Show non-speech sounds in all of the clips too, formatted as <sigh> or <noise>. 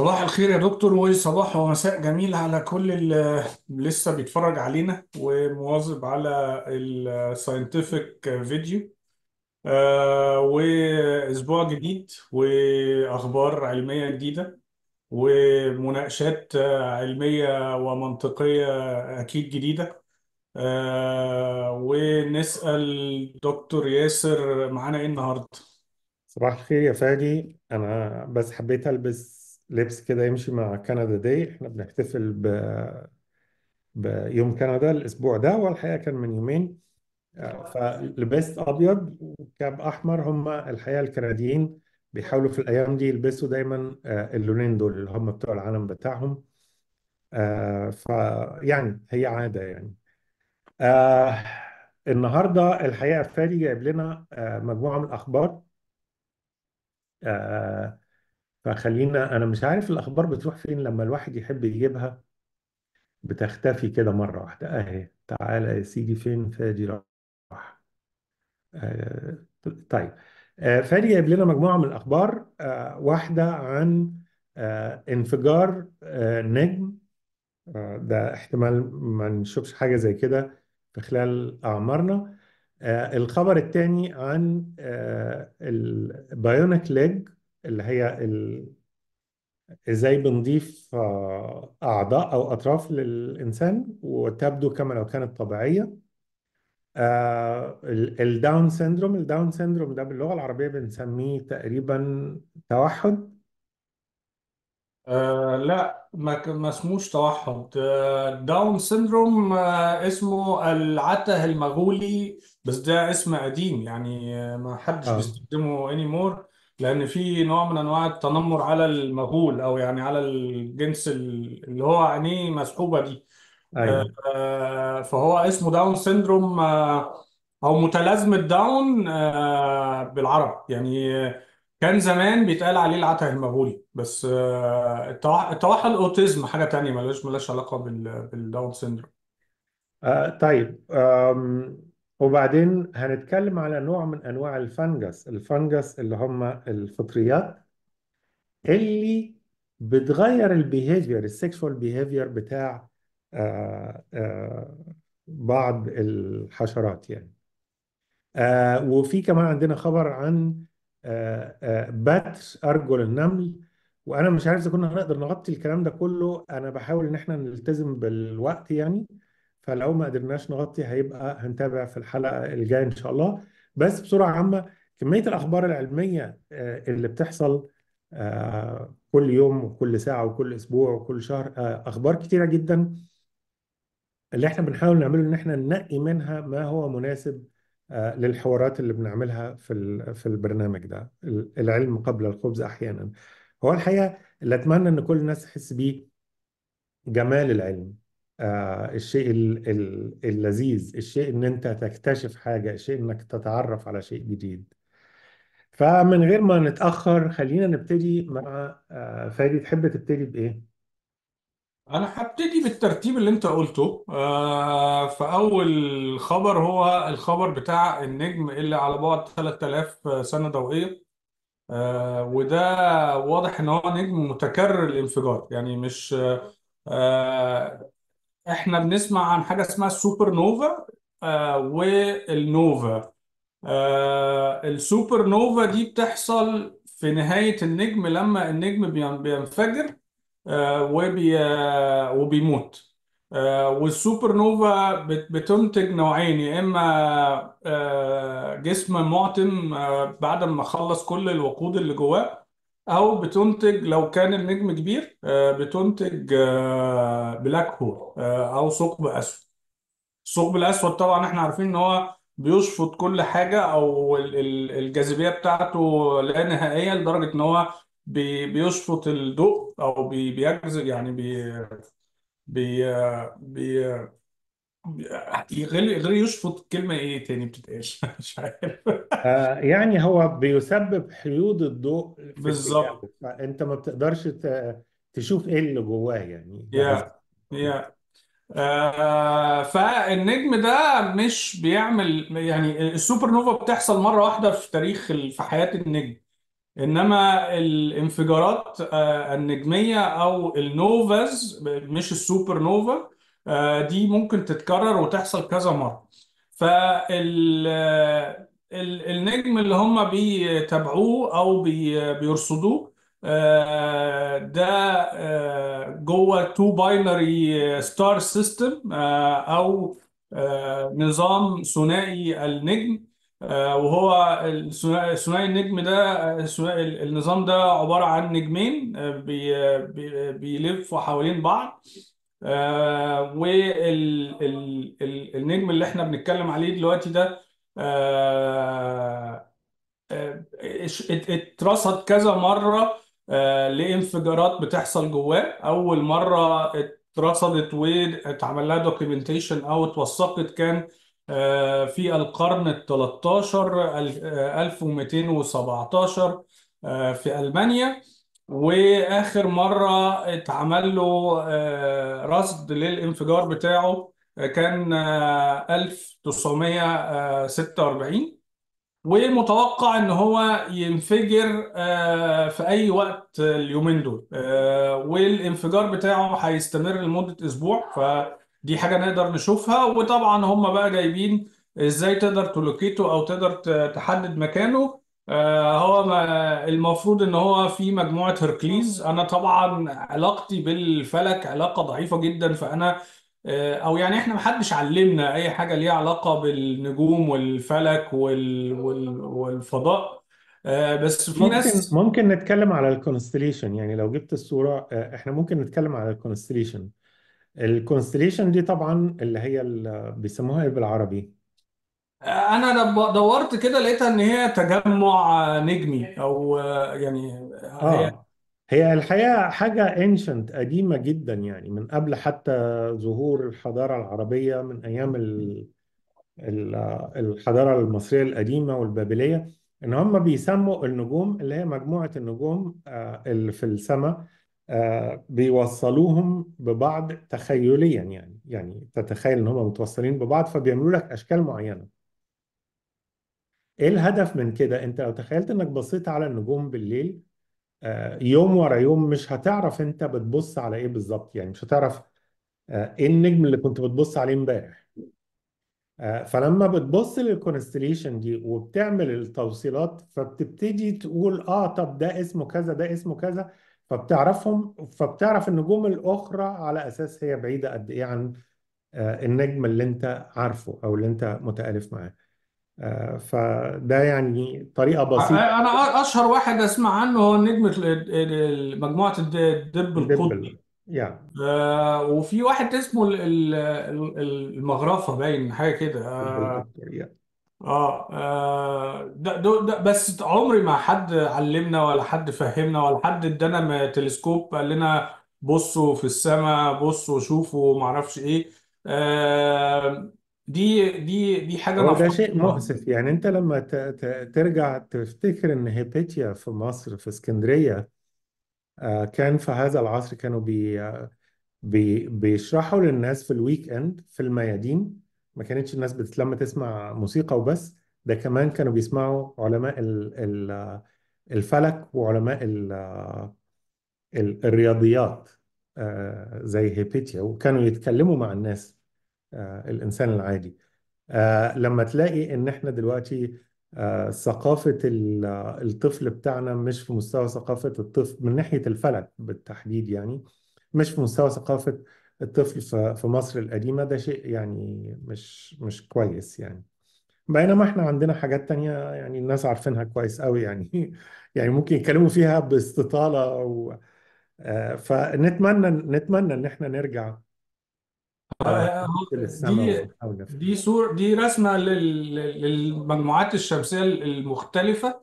صباح الخير يا دكتور وصباح ومساء جميل على كل اللي لسه بيتفرج علينا ومواظب على الساينتفك فيديو آه وأسبوع جديد وأخبار علمية جديدة ومناقشات علمية ومنطقية أكيد جديدة. آه ونسأل دكتور ياسر معانا إيه النهاردة؟ صباح الخير يا فادي. أنا بس حبيت ألبس لبس كده يمشي مع كندا داي. إحنا بنحتفل ب... بيوم كندا الأسبوع ده والحقيقة كان من يومين. فلبست أبيض وكاب أحمر. هم الحقيقة الكنديين بيحاولوا في الأيام دي يلبسوا دايما آه، اللونين دول اللي هم بتوع العالم بتاعهم. آه، فيعني هي عادة يعني. آه، النهارده الحقيقة فادي جايب لنا مجموعة من الأخبار. فخلينا أنا مش عارف الأخبار بتروح فين لما الواحد يحب يجيبها. بتختفي كده مرة واحدة. أهي تعالى يا سيدي فين فادي؟ راح. آه طيب. آه فادي جايب لنا مجموعة من الأخبار. آه واحدة عن آه انفجار آه نجم. آه ده احتمال ما نشوفش حاجة زي كده في خلال أعمارنا. آه الخبر الثاني عن ال bionic leg اللي هي إزاي بنضيف آه، أعضاء أو أطراف للإنسان وتبدو كما لو كانت طبيعية. آه، ال- ال Down syndrome ال Down syndrome ده باللغة العربية بنسميه تقريبا توحد. آه لا ما ما اسموش توحد. آه Down syndrome آه اسمه العته المغولي بس ده اسم قديم يعني آه ما حدش بيستخدمه anymore. لأن في نوع من أنواع التنمر على المغول أو يعني على الجنس ال- اللي هو عينيه مسحوبة دي آه، أيوه. آه، فهو اسمه Down syndrome آه، أو متلازمة داون آه، بالعربي. يعني آه، كان زمان بيتقال عليه العته المغولي بس آه، التوح- التوحد autism حاجة تانية ملهاش ملهاش علاقة بال- بال Down syndrome. آه طيب آم وبعدين هنتكلم على نوع من أنواع ال fungus ال fungus اللي هم الفطريات اللي بتغير ال behavior ال sexual behavior بتاع آه آه بعض الحشرات يعني. آه وفي كمان عندنا خبر عن بتر أرجل النمل. وأنا مش عارف إذا كنا هنقدر نغطي الكلام ده كله أنا بحاول إن إحنا نلتزم بالوقت يعني. فلو ما قدرناش نغطي هيبقى هنتابع في الحلقة الجاية إن شاء الله. بس بسرعة عامة كمية الأخبار العلمية آه اللي بتحصل آه كل يوم وكل ساعة وكل أسبوع وكل شهر آه أخبار كتيرة جدا. اللي إحنا بنحاول نعمله إن إحنا ننقي منها ما هو مناسب للحوارات اللي بنعملها في في البرنامج ده ال- العلم قبل الخبز أحيانا. هو الحقيقة اللي أتمنى إن كل الناس تحس بيه جمال العلم. آه، الشيء ال- ال- اللذيذ الشيء إن أنت تكتشف حاجة الشيء إنك تتعرف على شيء جديد. فمن غير ما نتأخر خلينا نبتدي مع آه، فادي تحب تبتدي بإيه؟ أنا هبتدي بالترتيب اللي أنت قلته. آه، فاول خبر هو الخبر بتاع النجم اللي على بعد 3000 سنة ضوئية. آه، وده واضح إن هو نجم متكرر الانفجار. يعني مش آه، إحنا بنسمع عن حاجة اسمها السوبر نوفا آه وال nova آه السوبر نوفا دي بتحصل في نهاية النجم لما النجم بين- بينفجر آه وبي آه وبيموت. آه والسوبر نوفا بت- بتنتج نوعين يا إما آه جسم معتم آه بعد ما خلص كل الوقود اللي جواه أو بتنتج لو كان النجم كبير آه، بتنتج آه، black hole آه، أو ثقب أسود. الثقب الأسود طبعا إحنا عارفين إن هو بيشفط كل حاجة أو ال- ال- الجاذبية بتاعته لا نهائيه لدرجة إن هو بي- بيشفط الضوء أو بي- بيجذب يعني بي بي بي- غير غير يشفط كلمة إيه تاني بتتقال؟ <laughs> مش عارف. آه، يعني هو بيسبب حيود الضوء في بالظبط. الجو فأنت ما بتقدرش ت- تشوف إيه اللي جواه يعني. ده قصدي يا. يا آه فالنجم ده مش بيعمل يعني السوبر نوفا بتحصل مرة واحدة في تاريخ ال- في حياة النجم. إنما الانفجارات آه، النجمية أو ال novas مش السوبر نوفا دي ممكن تتكرر وتحصل كذا مرة. فال ال- النجم اللي هم بيتابعوه أو بي- بيرصدوه آه، ده آه، جوه two binary star system أو آه، نظام ثنائي النجم آه، وهو ثنائي النجم ده آه، النظام ده عبارة عن نجمين آه، بي- بي- بيلفوا حوالين بعض. والنجم اللي إحنا بنتكلم عليه دلوقتي ده آه، آه، ات- ات- اترصد كذا مرة آه، لانفجارات بتحصل جواه. أول مرة اترصدت واتعمل لها documentation أو اتوثقت كان آه، في القرن ال 13 ال- آه، 1217 آه، في ألمانيا. وآخر مرة اتعمل له آه، رصد للانفجار بتاعه آه، كان آه، 1946 ومتوقع إن هو ينفجر آه، في أي وقت اليومين دول. آه، والانفجار بتاعه هيستمر لمدة أسبوع فدي حاجة نقدر نشوفها. وطبعا هم بقى جايبين إزاي تقدر ت locate ه أو تقدر تحدد مكانه. آه، هو ما- المفروض إن هو في مجموعة Hercules أنا طبعا علاقتي بالفلك علاقة ضعيفة جدا فأنا آه، أو يعني إحنا محدش علمنا أي حاجة ليها علاقة بالنجوم والفلك وال... وال... والفضاء. آه، بس في ممكن ناس ممكن نتكلم على ال constellation يعني لو جبت الصورة آه، إحنا ممكن نتكلم على ال constellation الكونستليشن دي طبعا اللي هي ال- بيسموها إيه بالعربي؟ أنا لما دورت كده لقيتها ان هي تجمع آه، نجمي أو آه، يعني آه، هي آه هي الحقيقة حاجة ancient قديمة جدا يعني من قبل حتى ظهور الحضارة العربية من أيام ال- ال- الحضارة المصرية القديمة والبابلية إن هم بيسموا النجوم اللي هي مجموعة النجوم آه، اللي في السماء آه، بيوصلوهم ببعض تخيليا يعني يعني تتخيل إن هم متوصلين ببعض فبيعملوا لك أشكال معينة. إيه الهدف من كده؟ أنت لو تخيلت إنك بصيت على النجوم بالليل آه، يوم ورا يوم مش هتعرف أنت بتبص على إيه بالظبط يعني مش هتعرف آه، إيه النجم اللي كنت بتبص عليه إمبارح آه، فلما بتبص للكونستليشن دي وبتعمل التوصيلات فبتبتدي تقول آه طب ده اسمه كذا ده اسمه كذا فبتعرفهم فبتعرف النجوم الأخرى على أساس هي بعيدة قد إيه عن النجم اللي أنت عارفه أو اللي أنت متألف معاه فده يعني طريقة بسيطة. أنا أشهر واحد أسمع عنه هو مجموعة الد- الدب القطبي. يعني آه، وفي واحد اسمه ال- ال- ال- المغرفة باين حاجة كده. آه، آه آه، ده, ده, ده بس عمري ما حد علمنا ولا حد فهمنا ولا حد ادانا م- تلسكوب قال لنا بصوا في السماء بصوا شوفوا ما أعرفش إيه. آه دي دي دي حاجة هو ده شيء نفتقدها مؤسف. يعني انت لما ت- ت- ترجع تفتكر ان هيباتيا في مصر في اسكندرية آه، كان في هذا العصر كانوا بي بي بيشرحوا للناس في ال weekend في الميادين. ما كانتش الناس بتتلم تسمع موسيقى وبس ده كمان كانوا بيسمعوا علماء ال- ال- الفلك وعلماء ال- ال- الرياضيات آه، زي هيباتيا وكانوا يتكلموا مع الناس. آه، الإنسان العادي. آه، لما تلاقي إن إحنا دلوقتي آه، آه، الطفل بتاعنا مش في مستوى ثقافة الطفل من ناحية الفلك بالتحديد يعني مش في مستوى ثقافة الطفل في مصر القديمة ده شيء يعني مش مش كويس يعني. بينما إحنا عندنا حاجات تانية يعني الناس عارفينها كويس قوي يعني <laughs> يعني ممكن يتكلموا فيها باستطالة آه، فنتمنى نتمنى إن إحنا نرجع دي ونحاول نفهم دي صور دي رسمة لل- للمجموعات الشمسية المختلفة.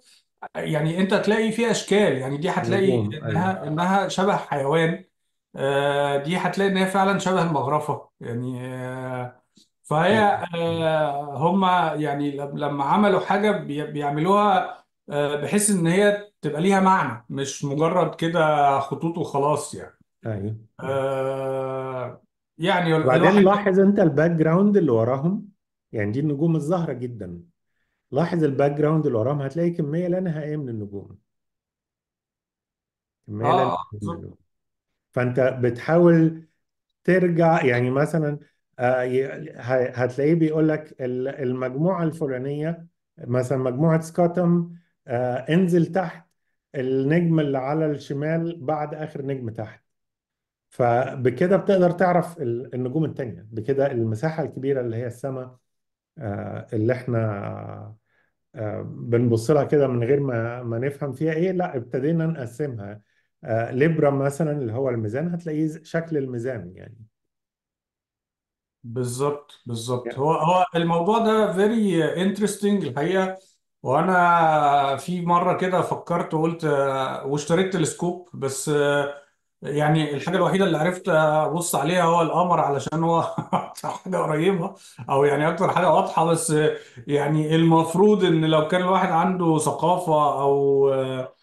يعني انت تلاقي في أشكال. يعني دي هتلاقي النجوم أيوه. إنها انها شبه حيوان. آه، دي هتلاقي إن هي فعلا شبه المغرفة. يعني آه، فهي آه، هم يعني لم- لما عملوا حاجة بي- بيعملوها آه، بحيث إن هي تبقى ليها معنى مش مجرد كده خطوط وخلاص يعني. أيوه. آه، يعني وبعدين الواحد لاحظ انت ال background اللي وراهم يعني دي النجوم الزهرة جدا. لاحظ ال background اللي وراهم هتلاقي كمية لا نهائية من النجوم. الكمية لا آه نهائية من بالظبط. النجوم. فانت بتحاول ترجع يعني مثلا آه، ي- ه- هتلاقيه بيقول لك ال- المجموعة الفلانية مثلا مجموعة سكوتم آه، انزل تحت النجم اللي على الشمال بعد آخر نجم تحت. فبكده بتقدر تعرف ال- النجوم التانية. بكده المساحة الكبيرة اللي هي السماء آه، اللي إحنا آه، بنبص لها كده من غير ما ما نفهم فيها إيه لا ابتدينا نقسمها. آه، ليبرا مثلا اللي هو الميزان هتلاقيه شكل الميزان يعني. بالظبط بالظبط. هو هو الموضوع ده very interesting الحقيقة. وأنا في مرة كده فكرت وقلت واشتريت تلسكوب بس يعني الحاجة الوحيدة اللي عرفت أبص عليها هو القمر علشان هو <laughs> أكتر حاجة قريبة أو يعني أكتر حاجة واضحة بس يعني المفروض إن لو كان الواحد عنده ثقافة آه،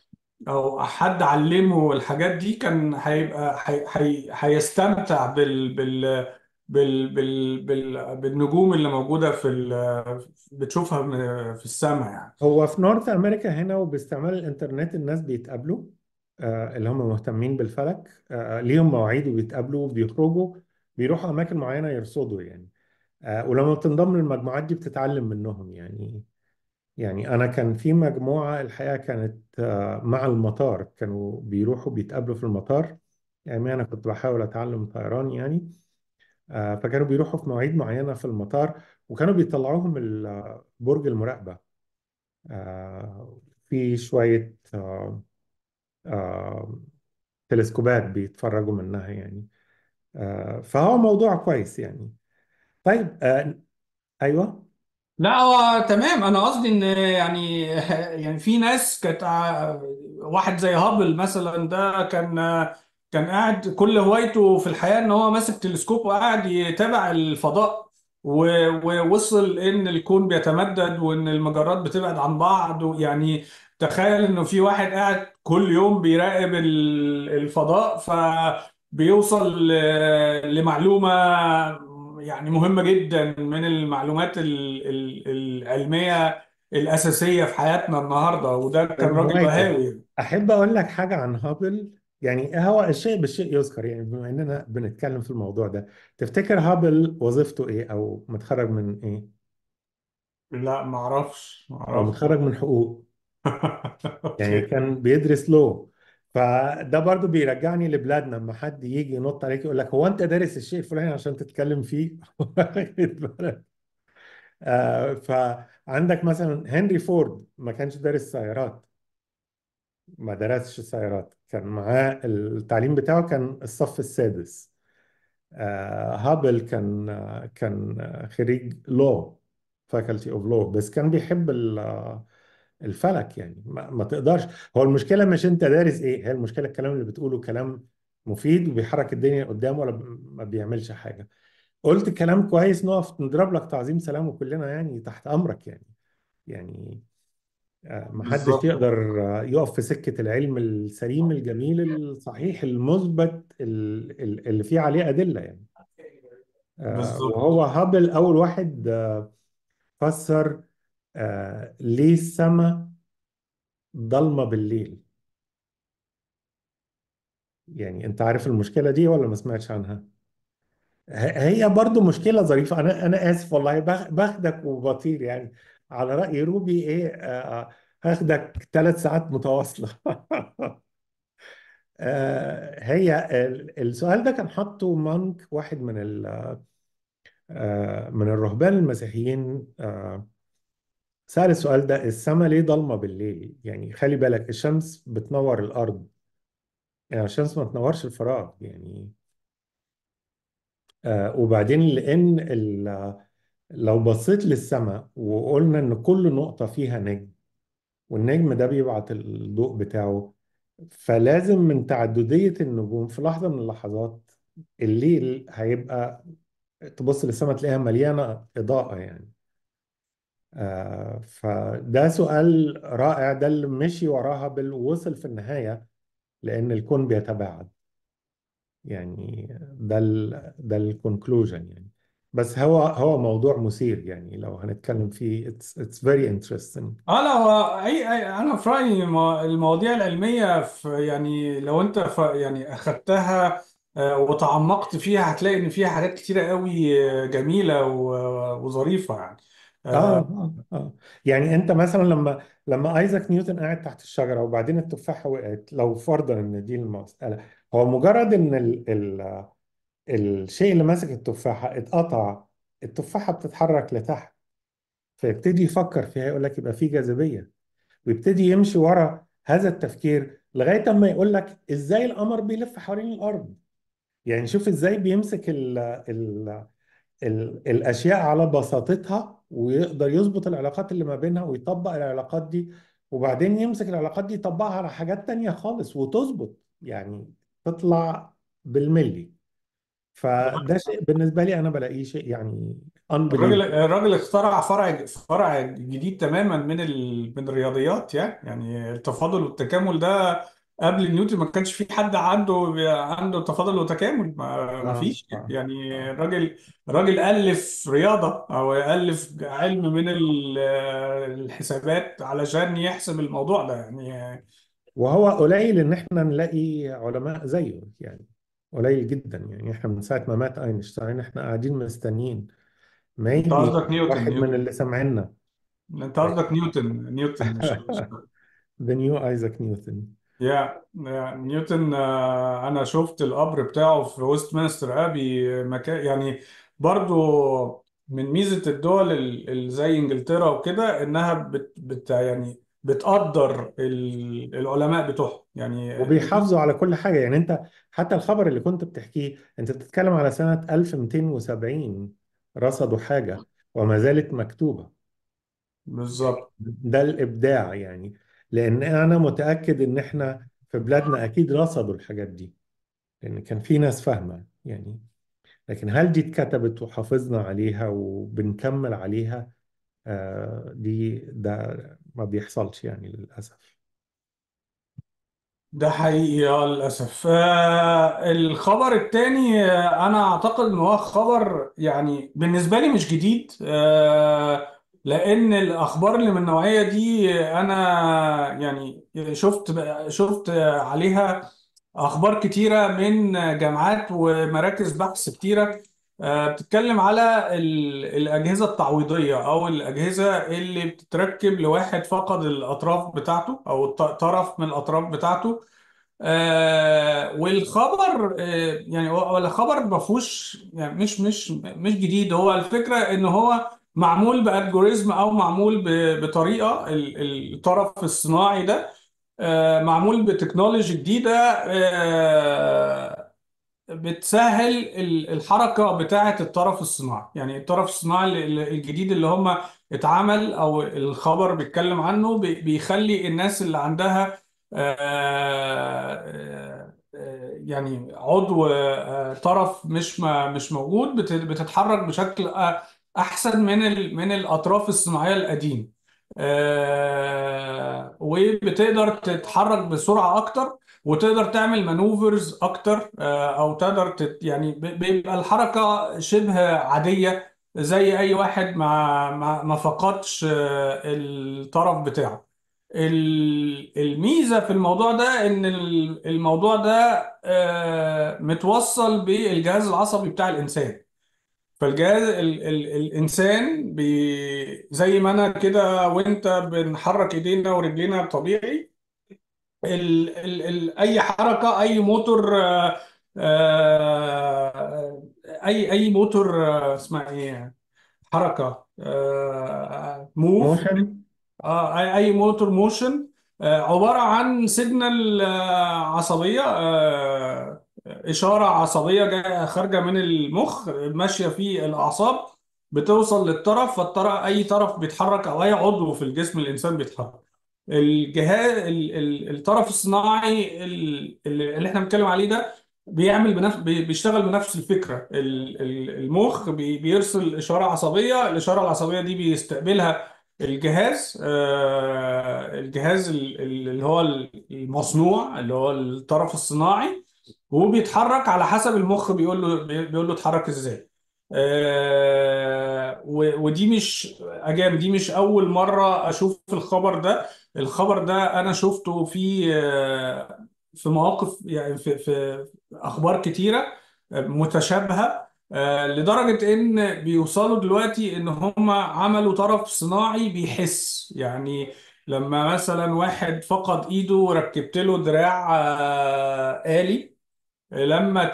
أو حد علمه الحاجات دي كان هيبقى هي هي هيستمتع بال بال بال بال بال بالنجوم اللي موجودة في ال بتشوفها في السماء يعني. هو في نورث أمريكا هنا وباستعمال الإنترنت الناس بيتقابلوا؟ اللي هم مهتمين بالفلك آه، ليهم مواعيد وبيتقابلوا وبيخرجوا بيروحوا أماكن معينة يرصدوا يعني. آه، ولما بتنضم للمجموعات دي بتتعلم منهم يعني. يعني أنا كان في مجموعة الحقيقة كانت آه، مع المطار كانوا بيروحوا بيتقابلوا في المطار. يعني أنا كنت بحاول أتعلم طيران يعني. آه، فكانوا بيروحوا في مواعيد معينة في المطار وكانوا بيطلعوهم برج المراقبة. آه، في شوية آه، آه، تلسكوبات بيتفرجوا منها يعني. آه، فهو موضوع كويس يعني. طيب آه، أيوه. لا هو تمام. أنا قصدي إن يعني <laughs> يعني في ناس كانت واحد زي هابل مثلا ده كان كان قاعد كل هوايته في الحياة إن هو ماسك تلسكوب وقاعد يتابع الفضاء ووصل إن الكون بيتمدد وإن المجرات بتبعد عن بعض. يعني تخيل إنه في واحد قاعد كل يوم بيراقب ال- الفضاء فبيوصل ل- لمعلومة يعني مهمة جدا من المعلومات ال- ال- العلمية الأساسية في حياتنا النهاردة وده كان أنا راجل موافق بهاوي أحب أقول لك حاجة عن هابل. يعني هو الشيء بالشيء يذكر يعني بما إننا بنتكلم في الموضوع ده تفتكر هابل وظيفته إيه؟ أو متخرج من إيه؟ لا معرفش هو معرفش متخرج من حقوق. <laughs> يعني okay. كان بيدرس لو فده برضو بيرجعني لبلادنا. لما حد يجي ينط عليك يقول لك هو انت دارس الشيء الفلاني عشان تتكلم فيه؟ واخد <laughs> بالك؟ آه فعندك مثلا هنري فورد ما كانش دارس سيارات. ما درسش سيارات كان معاه التعليم بتاعه كان الصف السادس. آه هابل كان آه كان آه، خريج لو faculty of law بس كان بيحب ال- الفلك يعني. ما, ما تقدرش. هو المشكلة مش انت دارس إيه. هي المشكلة الكلام اللي بتقوله كلام مفيد وبيحرك الدنيا قدام ولا ما بيعملش حاجة. قلت كلام كويس نقف نضرب لك تعظيم سلام وكلنا يعني تحت أمرك يعني. يعني آه، ما حدش يقدر يقف في سكة العلم السليم الجميل الصحيح المثبت ال- ال- اللي فيه عليه أدلة يعني. آه، بالظبط. وهو هابل أول واحد آه، فسر آه، ليه السماء ضلمة بالليل؟ يعني أنت عارف المشكلة دي ولا ما سمعتش عنها؟ هي برضو مشكلة ظريفة. أنا أنا آسف والله باخ- باخدك وبطير يعني. على رأي روبي إيه آه، آه، هاخدك ثلاث ساعات متواصلة. <laughs> آه، هي ال- السؤال ده كان حاطه مانك واحد من ال آه، من الرهبان المسيحيين آه، سأل السؤال ده السماء ليه ضلمة بالليل؟ يعني خلي بالك الشمس بتنور الأرض. يعني الشمس ما تنورش الفراغ يعني آه، وبعدين لأن لو بصيت للسماء وقلنا إن كل نقطة فيها نجم والنجم ده بيبعت الضوء بتاعه فلازم من تعددية النجوم في لحظة من اللحظات الليل هيبقى تبص للسماء تلاقيها مليانة إضاءة يعني. آه فده سؤال رائع ده اللي مشي وراها بال في النهاية لأن الكون بيتباعد. يعني ده ال ده ال conclusion يعني. بس هو هو موضوع مثير يعني لو هنتكلم فيه it's it's very interesting. آه لا هو أي أي أنا في رأيي مو- المواضيع العلمية في يعني لو أنت ف يعني أخدتها آه، وتعمقت فيها هتلاقي إن فيها حاجات كتيرة قوي آه، جميلة وظريفة يعني. آه آه، آه آه. يعني أنت مثلا لما لما آيزاك نيوتن قاعد تحت الشجرة وبعدين التفاحه وقعت لو فرضا إن دي المسألة هو مجرد إن ال ال الشيء اللي ماسك التفاحة اتقطع التفاحة بتتحرك لتحت فيبتدي يفكر فيها يقول لك يبقى في جاذبية ويبتدي يمشي ورا هذا التفكير لغاية أما يقول لك إزاي القمر بيلف حوالين الأرض؟ يعني شوف إزاي بيمسك ال ال ال الأشياء على بساطتها ويقدر يظبط العلاقات اللي ما بينها ويطبق العلاقات دي وبعدين يمسك العلاقات دي يطبقها على حاجات تانية خالص وتظبط يعني تطلع بالملي. فده شيء بالنسبة لي أنا بلاقيه شيء يعني الراجل الراجل اخترع فرع فرع جديد تماما من ال... من الرياضيات يعني يعني التفاضل والتكامل ده قبل نيوتن ما كانش في حد عنده عنده تفاضل وتكامل ما, ما آه فيش آه. يعني الراجل الراجل ألف رياضة أو ألف علم من ال- الحسابات علشان يحسب الموضوع ده. يعني وهو قليل إن إحنا نلاقي علماء زيه يعني قليل جدا. يعني إحنا من ساعة ما مات أينشتاين إحنا قاعدين مستنيين. أنت maybe قصدك نيوتن واحد من نيوتن. اللي سمعنا أنت قصدك نيوتن نيوتن مش <laughs> The new Isaac Newton. يا يا نيوتن آه، أنا شفت القبر بتاعه في Westminster Abbey مكان يعني برضو من ميزة الدول ال- ال- زي إنجلترا وكده إنها بت بت يعني بتقدر ال- العلماء بتوعهم يعني وبيحافظوا على كل حاجة. يعني أنت حتى الخبر اللي كنت بتحكيه أنت بتتكلم على سنة 1270 رصدوا حاجة وما زالت مكتوبة. بالظبط. ده الإبداع يعني. لأن أنا متأكد إن إحنا في بلادنا أكيد رصدوا الحاجات دي لأن كان في ناس فاهمة يعني. لكن هل دي اتكتبت وحافظنا عليها وبنكمل عليها؟ آه دي ده ما بيحصلش يعني للأسف. ده حقيقي آه للأسف. آه الخبر التاني آه أنا أعتقد إن هو خبر يعني بالنسبة لي مش جديد. آه لأن الأخبار اللي من النوعية دي أنا يعني شفت شفت عليها أخبار كتيرة من جامعات ومراكز بحث كتيرة آه بتتكلم على ال- الأجهزة التعويضية أو الأجهزة اللي بتتركب لواحد فقد الأطراف بتاعته الط- طرف من الأطراف بتاعته. آه والخبر آه يعني هو الخبر ما فيهوش يعني مش مش مش جديد. هو الفكرة إن هو معمول بألجوريزم أو معمول بطريقة ال- ال- الطرف الصناعي ده آه معمول بتكنولوجي جديدة آه بتسهل ال- الحركة بتاعة الطرف الصناعي. يعني الطرف الصناعي ال- ال- الجديد اللي هم اتعمل أو الخبر بيتكلم عنه بي- بيخلي الناس اللي عندها آه، يعني عضو طرف مش مش موجود بت- بتتحرك بشكل أحسن من من الأطراف الصناعية القديمة. آه، وبتقدر تتحرك بسرعة أكتر وتقدر تعمل مانوفرز أكتر آه، أو تقدر تت يعني بيبقى الحركة شبه عادية زي أي واحد ما ما ما فقدش آه، الطرف بتاعه. ال- الميزة في الموضوع ده إن ال- الموضوع ده آه، متوصل بالجهاز العصبي بتاع الإنسان. فالجهاز ال ال الإنسان بي زي ما أنا كده وأنت بنحرك إيدينا ورجلينا طبيعي ال ال ال أي حركة أي موتور آه، آه، أي أي موتور آه، اسمها إيه؟ حركة move motion آه أي أي motor motion آه، عبارة عن signal عصبية آه، إشارة عصبية جاية خارجة من المخ ماشية في الأعصاب بتوصل للطرف فالطرف أي طرف بيتحرك أو أي عضو في الجسم الإنسان بيتحرك. الجهاز ال- ال- الطرف الصناعي ال- اللي إحنا بنتكلم عليه ده بيعمل بنفس بي- بيشتغل بنفس الفكرة. ال- ال- المخ بي- بيرسل إشارة عصبية الإشارة العصبية دي بيستقبلها الجهاز آه، الجهاز ال- ال- اللي هو المصنوع اللي هو الطرف الصناعي وبيتحرك على حسب المخ بيقول له بيقول له اتحرك إزاي. آه، ودي مش اجان دي مش أول مرة أشوف الخبر ده. الخبر ده أنا شفته في آه، في مواقف يعني في في أخبار كتيرة متشابهة آه، لدرجة إن بيوصلوا دلوقتي إن هم عملوا طرف صناعي بيحس. يعني لما مثلا واحد فقد إيده وركبت له دراع آه، آلي لما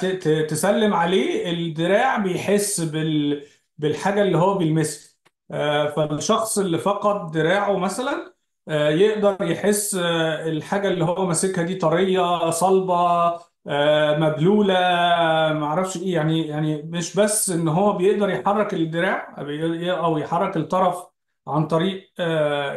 تسلم عليه الدراع بيحس بال بالحاجة اللي هو بيلمسها. آه، فالشخص اللي فقد دراعه مثلا آه، يقدر يحس آه، الحاجة اللي هو ماسكها دي طرية صلبة مبلولة معرفش إيه. يعني يعني مش بس إن هو بيقدر يحرك الدراع أو يحرك الطرف عن طريق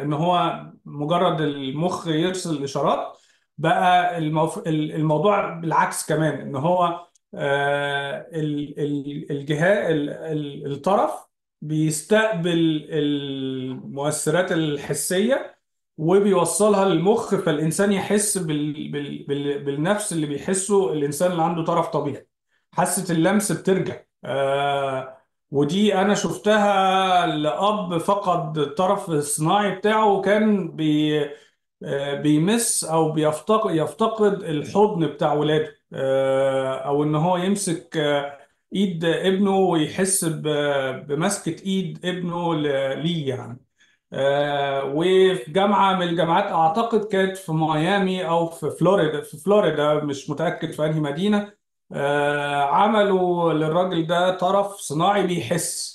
إن هو مجرد المخ يرسل الاشارات بقى الموف... الموضوع بالعكس كمان إن هو آه، ال- ال- الجهاز ال- ال- الطرف بيستقبل المؤثرات الحسية وبيوصلها للمخ فالإنسان يحس بال... بال... بال... بالنفس اللي بيحسه الإنسان اللي عنده طرف طبيعي. حاسة اللمس بترجع. آه ودي أنا شفتها لأب فقد الطرف الصناعي بتاعه وكان بي بيمس أو بيفتقد يفتقد الحضن بتاع ولاده آه، أو إن هو يمسك آه، إيد ابنه ويحس ب- بمسكة إيد ابنه ليه يعني. آه، وفي جامعة من الجامعات أعتقد كانت في ميامي أو في فلوريدا في فلوريدا مش متأكد في أنهي مدينة آه، عملوا للراجل ده طرف صناعي بيحس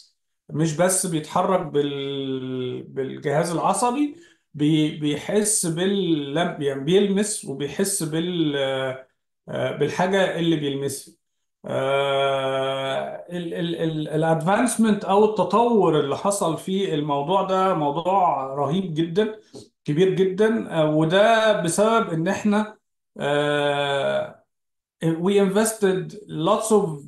مش بس بيتحرك بال... بالجهاز العصبي بي... بيحس بال يعني بيلمس وبيحس بال آه، بالحاجة اللي بيلمسها. الادفانسمنت أو التطور اللي حصل في الموضوع ده موضوع رهيب جدا كبير جدا. آه، وده بسبب إن إحنا آه، invested lots of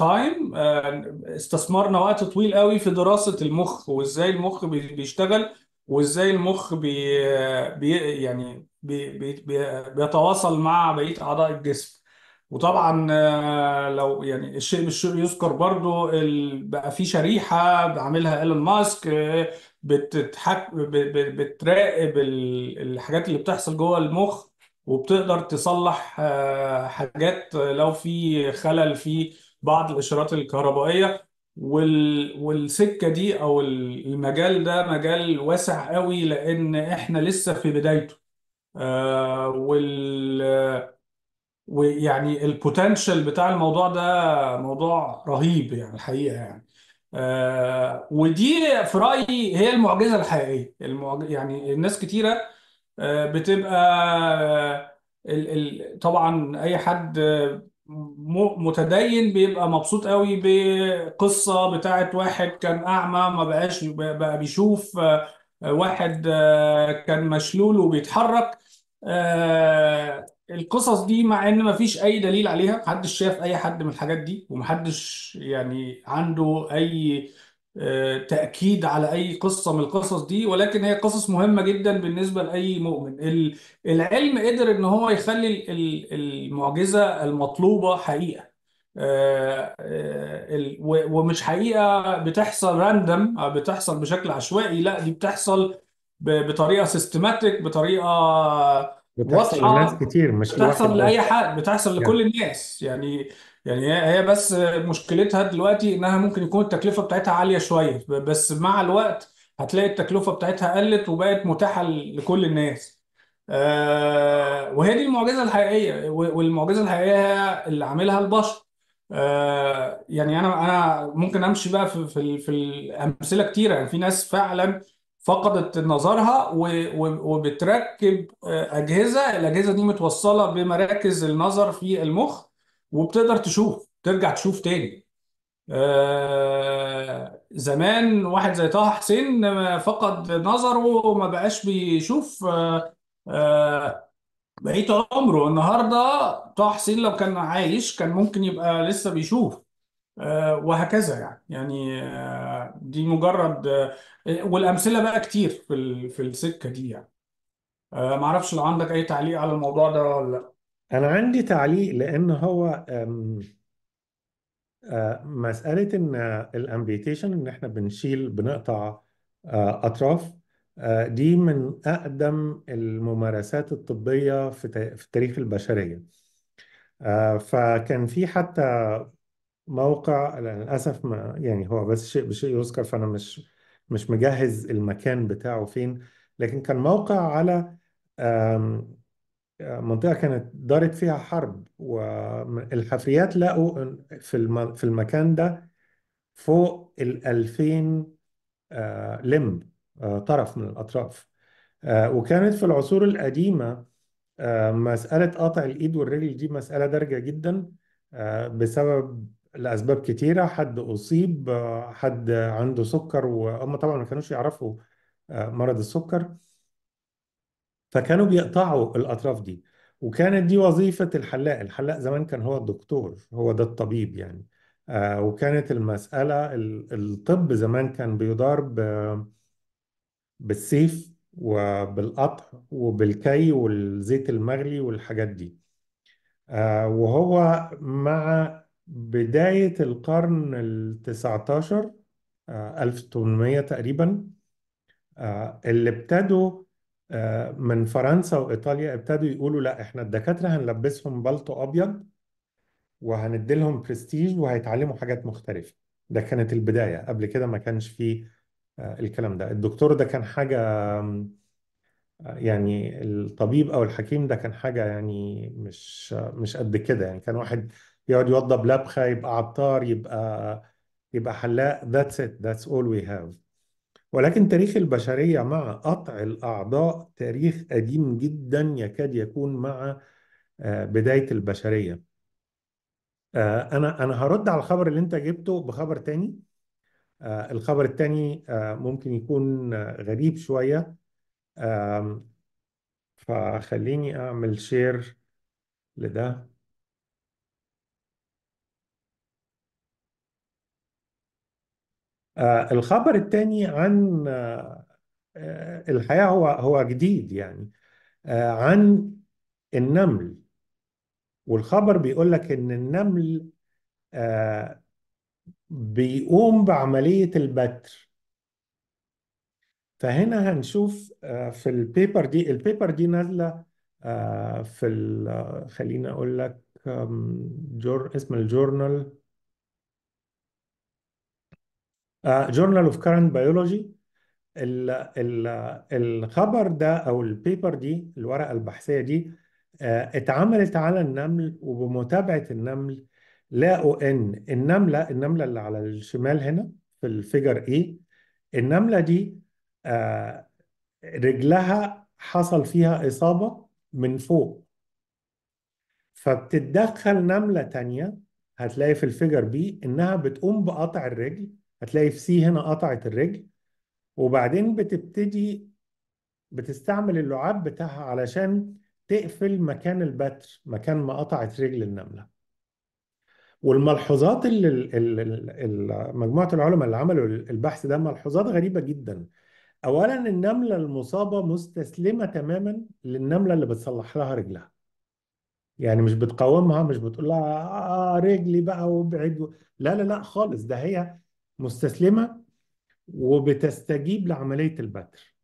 time آه، استثمرنا وقت طويل قوي في دراسة المخ وإزاي المخ بي- بيشتغل. وإزاي المخ بي بي يعني بي بي بي بيتواصل مع بقية أعضاء الجسم. وطبعا آه، لو يعني الشيء بالشيء يذكر برضو ال- بقى في شريحة عاملها إيلون ماسك آه، بتتحك بتراقب ال- الحاجات اللي بتحصل جوه المخ وبتقدر تصلح آه، حاجات لو في خلل في بعض الإشارات الكهربائية. وال... والسكة دي أو المجال ده مجال واسع قوي لأن إحنا لسه في بدايته. آه وال... ويعني البوتنشال بتاع الموضوع ده موضوع رهيب يعني الحقيقة يعني. آه ودي في رأيي هي المعجزة الحقيقية. المعج... يعني الناس كتيرة آه، بتبقى آه، ال ال طبعا أي حد متدين بيبقى مبسوط قوي بقصة بتاعت واحد كان أعمى ما بقاش بقى بيشوف آه، واحد آه، كان مشلول وبيتحرك. آه، القصص دي مع إن ما فيش أي دليل عليها محدش شاف أي حد من الحاجات دي ومحدش يعني عنده أي تأكيد على أي قصة من القصص دي ولكن هي قصص مهمة جدا بالنسبة لأي مؤمن. ال- العلم قدر إن هو يخلي ال- ال- المعجزة المطلوبة حقيقة. آه، آه، ال- و- ومش حقيقة بتحصل random بتحصل بشكل عشوائي لا دي بتحصل ب- بطريقة systematic بطريقة بتحصل لناس واضحة كتير مش لواحد بتحصل لأي بس. حد بتحصل يعني لكل الناس. يعني يعني هي هي بس مشكلتها دلوقتي إنها ممكن يكون التكلفة بتاعتها عالية شوية بس مع الوقت هتلاقي التكلفة بتاعتها قلت وبقت متاحة لكل الناس. آه وهي دي المعجزة الحقيقية و- والمعجزة الحقيقية هي اللي عاملها البشر. آه يعني أنا أنا ممكن أمشي بقى في في, في الأمثلة كتيرة. يعني في ناس فعلا فقدت نظرها وبتركب آه، أجهزة. الأجهزة دي متوصلة بمراكز النظر في المخ. وبتقدر تشوف ترجع تشوف تاني. آه، زمان واحد زي طه حسين فقد نظره وما بقاش بيشوف آه، آه، بقية عمره. النهاردة طه حسين لو كان عايش كان ممكن يبقى لسه بيشوف وهكذا يعني. يعني دي مجرد والأمثلة بقى كتير في في السكة دي يعني. معرفش لو عندك أي تعليق على الموضوع ده ولا لأ. أنا عندي تعليق لأن هو آه، مسألة إن الأمبيتيشن إن إحنا بنشيل بنقطع آه، أطراف آه، دي من أقدم الممارسات الطبية في تا- في تاريخ البشرية. فكان في حتى موقع للأسف ما يعني هو بس شيء بشيء يذكر فأنا مش مش مجهز المكان بتاعه فين لكن كان موقع على منطقة كانت دارت فيها حرب والحفريات لقوا في في المكان ده فوق ال 2000 آه، لمب آه، طرف من الأطراف. آه، وكانت في العصور القديمة مسألة قطع الإيد والرجل دي مسألة دارجة جدا بسبب لأسباب كتيرة. حد أصيب حد عنده سكر وهم طبعا ما كانوش يعرفوا مرض السكر. فكانوا بيقطعوا الأطراف دي. وكانت دي وظيفة الحلاق. الحلاق زمان كان هو الدكتور هو ده الطبيب يعني. آه وكانت المسألة ال- الطب زمان كان بيدار بالسيف وبالقطع وبالكي والزيت المغلي والحاجات دي. آه وهو مع بداية القرن التسعة عشر آه 1800 تقريبا اللي ابتدوا من فرنسا وإيطاليا ابتدوا يقولوا لا إحنا الدكاترة هنلبسهم بلطو أبيض وهنديلهم برستيج وهيتعلموا حاجات مختلفة. ده كانت البداية. قبل كده ما كانش فيه آه، الكلام ده. الدكتور ده كان حاجة آم، آه، يعني الطبيب أو الحكيم ده كان حاجة يعني مش مش قد كده. يعني كان واحد يقعد يوضب لبخة يبقى عطار يبقى يبقى حلاق. That's it. That's all we have. ولكن تاريخ البشرية مع قطع الأعضاء تاريخ قديم جدا يكاد يكون مع آه، بداية البشرية. آه، أنا أنا هرد على الخبر اللي أنت جبته بخبر تاني. آه، الخبر التاني ممكن يكون غريب شوية. فخليني أعمل شير لده. الخبر التاني عن آه، آه، الحقيقة هو هو جديد يعني. آه، عن النمل. والخبر بيقول لك إن النمل آه، بيقوم بعملية البتر. فهنا هنشوف آه، في ال paper دي ال paper دي نازلة آه، في آه، خليني أقول لك jour اسم ال journal. Journal of Current Biology الخبر ده أو ال paper دي الورقة البحثية دي آه، اتعملت على النمل وبمتابعة النمل. لقوا إن النملة النملة اللي على الشمال هنا في ال figure A النملة دي آه، رجلها حصل فيها إصابة من فوق. فبتتدخل نملة تانية هتلاقي في ال figure B إنها بتقوم بقطع الرجل هتلاقي في C هنا قطعت الرجل وبعدين بتبتدي بتستعمل اللعاب بتاعها علشان تقفل مكان البتر مكان ما قطعت رجل النملة. والملحوظات اللي ال- ال- ال- ال- مجموعة العلماء اللي عملوا البحث ده ملحوظات غريبة جدا. اولا النملة المصابة مستسلمة تماما للنملة اللي بتصلح لها رجلها. يعني مش بتقاومها مش بتقول لها آه رجلي بقى وابعد و... لا لا لا خالص ده هي مستسلمة وبتستجيب لعملية البتر.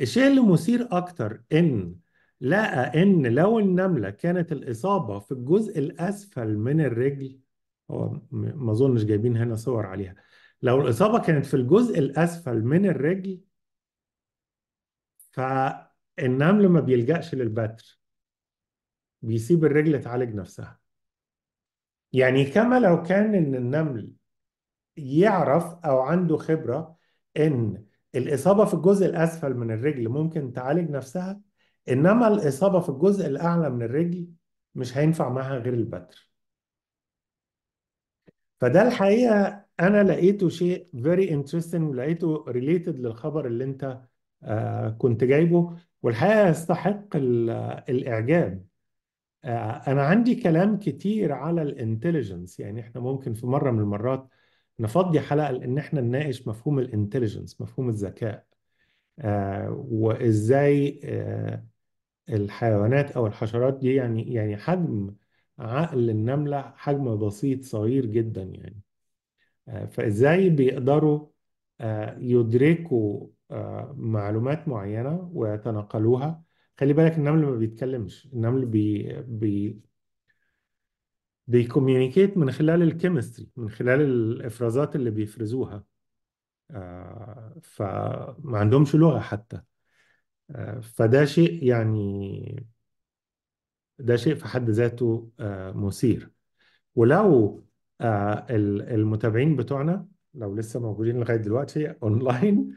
الشيء اللي مثير أكتر إن لقى إن لو النملة كانت الإصابة في الجزء الأسفل من الرجل هو ما أظنش جايبين هنا صور عليها. لو الإصابة كانت في الجزء الأسفل من الرجل فالنمل ما بيلجأش للبتر بيسيب الرجل تعالج نفسها. يعني كما لو كان إن النمل يعرف أو عنده خبرة إن الإصابة في الجزء الأسفل من الرجل ممكن تعالج نفسها إنما الإصابة في الجزء الأعلى من الرجل مش هينفع معاها غير البتر. فده الحقيقة أنا لقيته شيء very interesting لقيته related للخبر اللي أنت آه كنت جايبه والحقيقة يستحق ال- الإعجاب. آه، أنا عندي كلام كتير على الانتليجنس يعني إحنا ممكن في مرة من المرات نفضي حلقة إن إحنا نناقش مفهوم ال intelligence مفهوم الذكاء. آه، وإزاي آه، الحيوانات أو الحشرات دي يعني يعني حجم عقل النملة حجم بسيط صغير جدا يعني. آه، فإزاي بيقدروا آه، يدركوا آه، معلومات معينة ويتناقلوها. خلي بالك النمل ما بيتكلمش النمل بي بي بي communicate من خلال ال chemistry من خلال الإفرازات اللي بيفرزوها. آه، فما عندهمش لغة حتى. آه، فده شيء يعني ده شيء في حد ذاته آه، مثير. ولو ال- المتابعين بتوعنا لو لسه موجودين لغاية دلوقتي اونلاين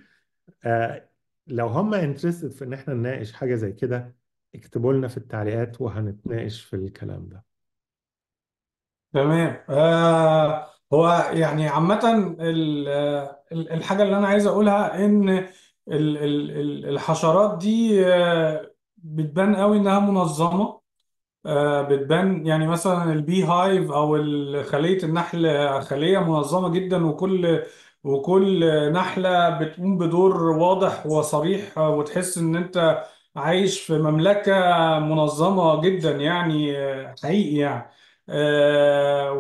لو هم interested في إن إحنا نناقش حاجة زي كده اكتبوا لنا في التعليقات وهنتناقش في الكلام ده. تمام. آه هو يعني عامة ال- ال- الحاجة اللي أنا عايز أقولها إن ال- ال- ال- الحشرات دي آه، بتبان قوي إنها منظمة. آه، بتبان يعني مثلا ال beehive أو خليه النحل خلية منظمة جدا وكل وكل نحلة بتقوم بدور واضح وصريح آه، وتحس إن أنت عايش في مملكة منظمة جدا يعني آه، حقيقي يعني.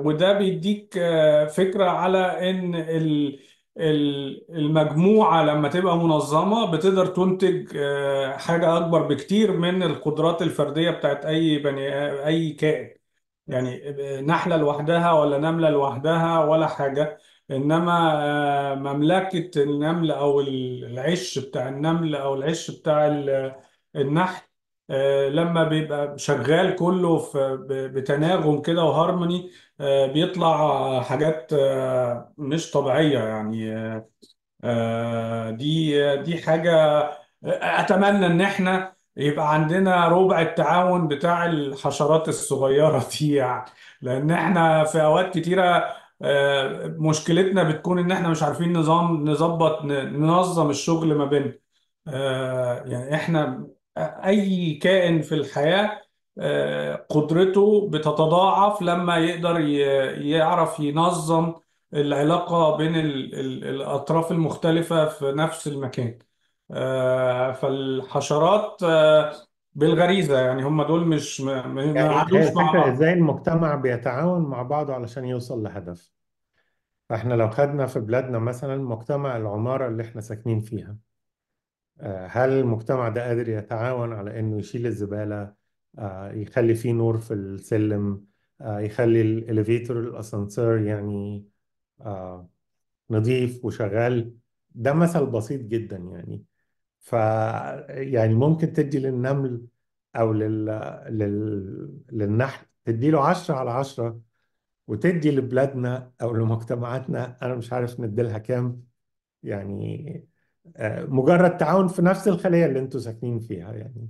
وده بيديك آه، فكرة على إن ال ال- المجموعة لما تبقى منظمة بتقدر تنتج آه، حاجة أكبر بكتير من القدرات الفردية بتاعت أي بني أي كائن. يعني نحلة لوحدها ولا نملة لوحدها ولا حاجة. إنما آه، مملكة النمل أو العش بتاع النمل أو العش بتاع ال- النحل آه، لما بيبقى شغال كله في بتناغم كده وهارموني آه، بيطلع حاجات آه، مش طبيعية يعني. آه، دي دي حاجة أتمنى إن إحنا يبقى عندنا ربع التعاون بتاع الحشرات الصغيرة <laughs> دي يعني. لأن إحنا في أوقات كتيرة آه، مشكلتنا بتكون إن إحنا مش عارفين نظام نظبط ننظم الشغل ما آه، يعني إحنا أي كائن في الحياة آه، قدرته بتتضاعف لما يقدر يعرف ينظم العلاقة بين ال ال الأطراف المختلفة في نفس المكان. آه، فالحشرات آه، بالغريزة يعني هم دول مش ما يعني هي قعدوش مع بعض إزاي المجتمع بيتعاون مع بعضه علشان يوصل لهدف؟ فإحنا لو خدنا في بلادنا مثلا مجتمع العمارة اللي إحنا ساكنين فيها هل المجتمع ده قادر يتعاون على إنه يشيل الزبالة آه، يخلي فيه نور في السلم آه، يخلي الاليفيتور الأسانسير يعني آه، نظيف وشغال؟ ده مثل بسيط جدا يعني. ف يعني ممكن تدي للنمل أو لل... لل... للنحل تدي له عشرة على عشرة وتدي لبلادنا أو لمجتمعاتنا أنا مش عارف نديلها كام يعني آه، مجرد تعاون في نفس الخلية اللي أنتوا ساكنين فيها يعني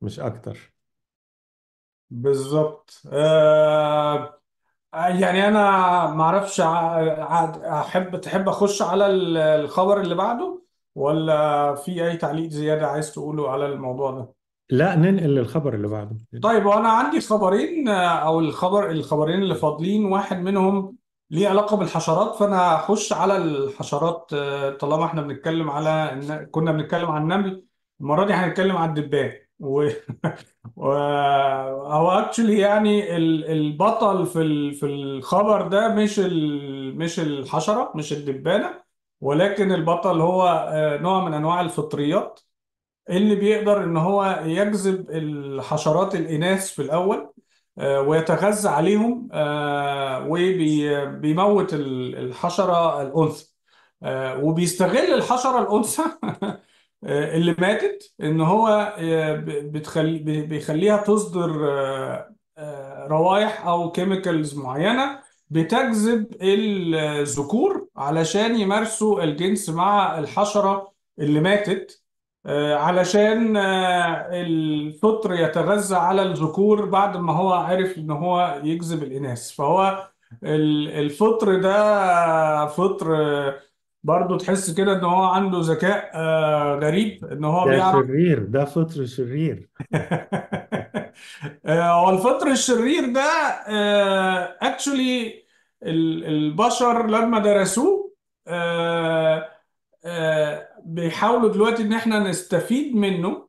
مش أكتر. بالظبط. آه، يعني أنا معرفش ع- ع- أحب تحب أخش على ال- الخبر اللي بعده ولا في أي تعليق زيادة عايز تقوله على الموضوع ده؟ لا ننقل للخبر اللي بعده. طيب وأنا عندي خبرين آه، أو الخبر الخبرين اللي فاضلين واحد منهم ليه علاقة بالحشرات فأنا هخش على الحشرات آه، طالما إحنا بنتكلم على إن- كنا بنتكلم عن النمل المرة دي هنتكلم عن الدبان و... <laughs> و... هو اكشلي يعني ال- البطل في. في الخبر ده مش ال... مش الحشرة مش الدبانة ولكن البطل هو آه، نوع من أنواع الفطريات اللي بيقدر إن هو يجذب الحشرات الإناث في الأول آه، ويتغذى عليهم وبيموت الحشرة الأنثى. آه، وبيستغل الحشرة الأنثى <laughs> آه، اللي ماتت إن هو آه، بتخلي بي- بيخليها تصدر آه، آه، روائح أو chemicals معينة بتجذب الذكور علشان يمارسوا الجنس مع الحشرة اللي ماتت. آه، علشان آه، الفطر يتغذى على الذكور بعد ما هو عرف إن هو يجذب الإناث. فهو ال- الفطر ده فطر آه، برضو تحس كده إن هو عنده ذكاء آه، غريب إن هو ده بيعرف شرير ده فطر شرير. <laughs> آه، هو الفطر الشرير ده اكشولي البشر لما درسوه آه، آه، بيحاولوا دلوقتي إن إحنا نستفيد منه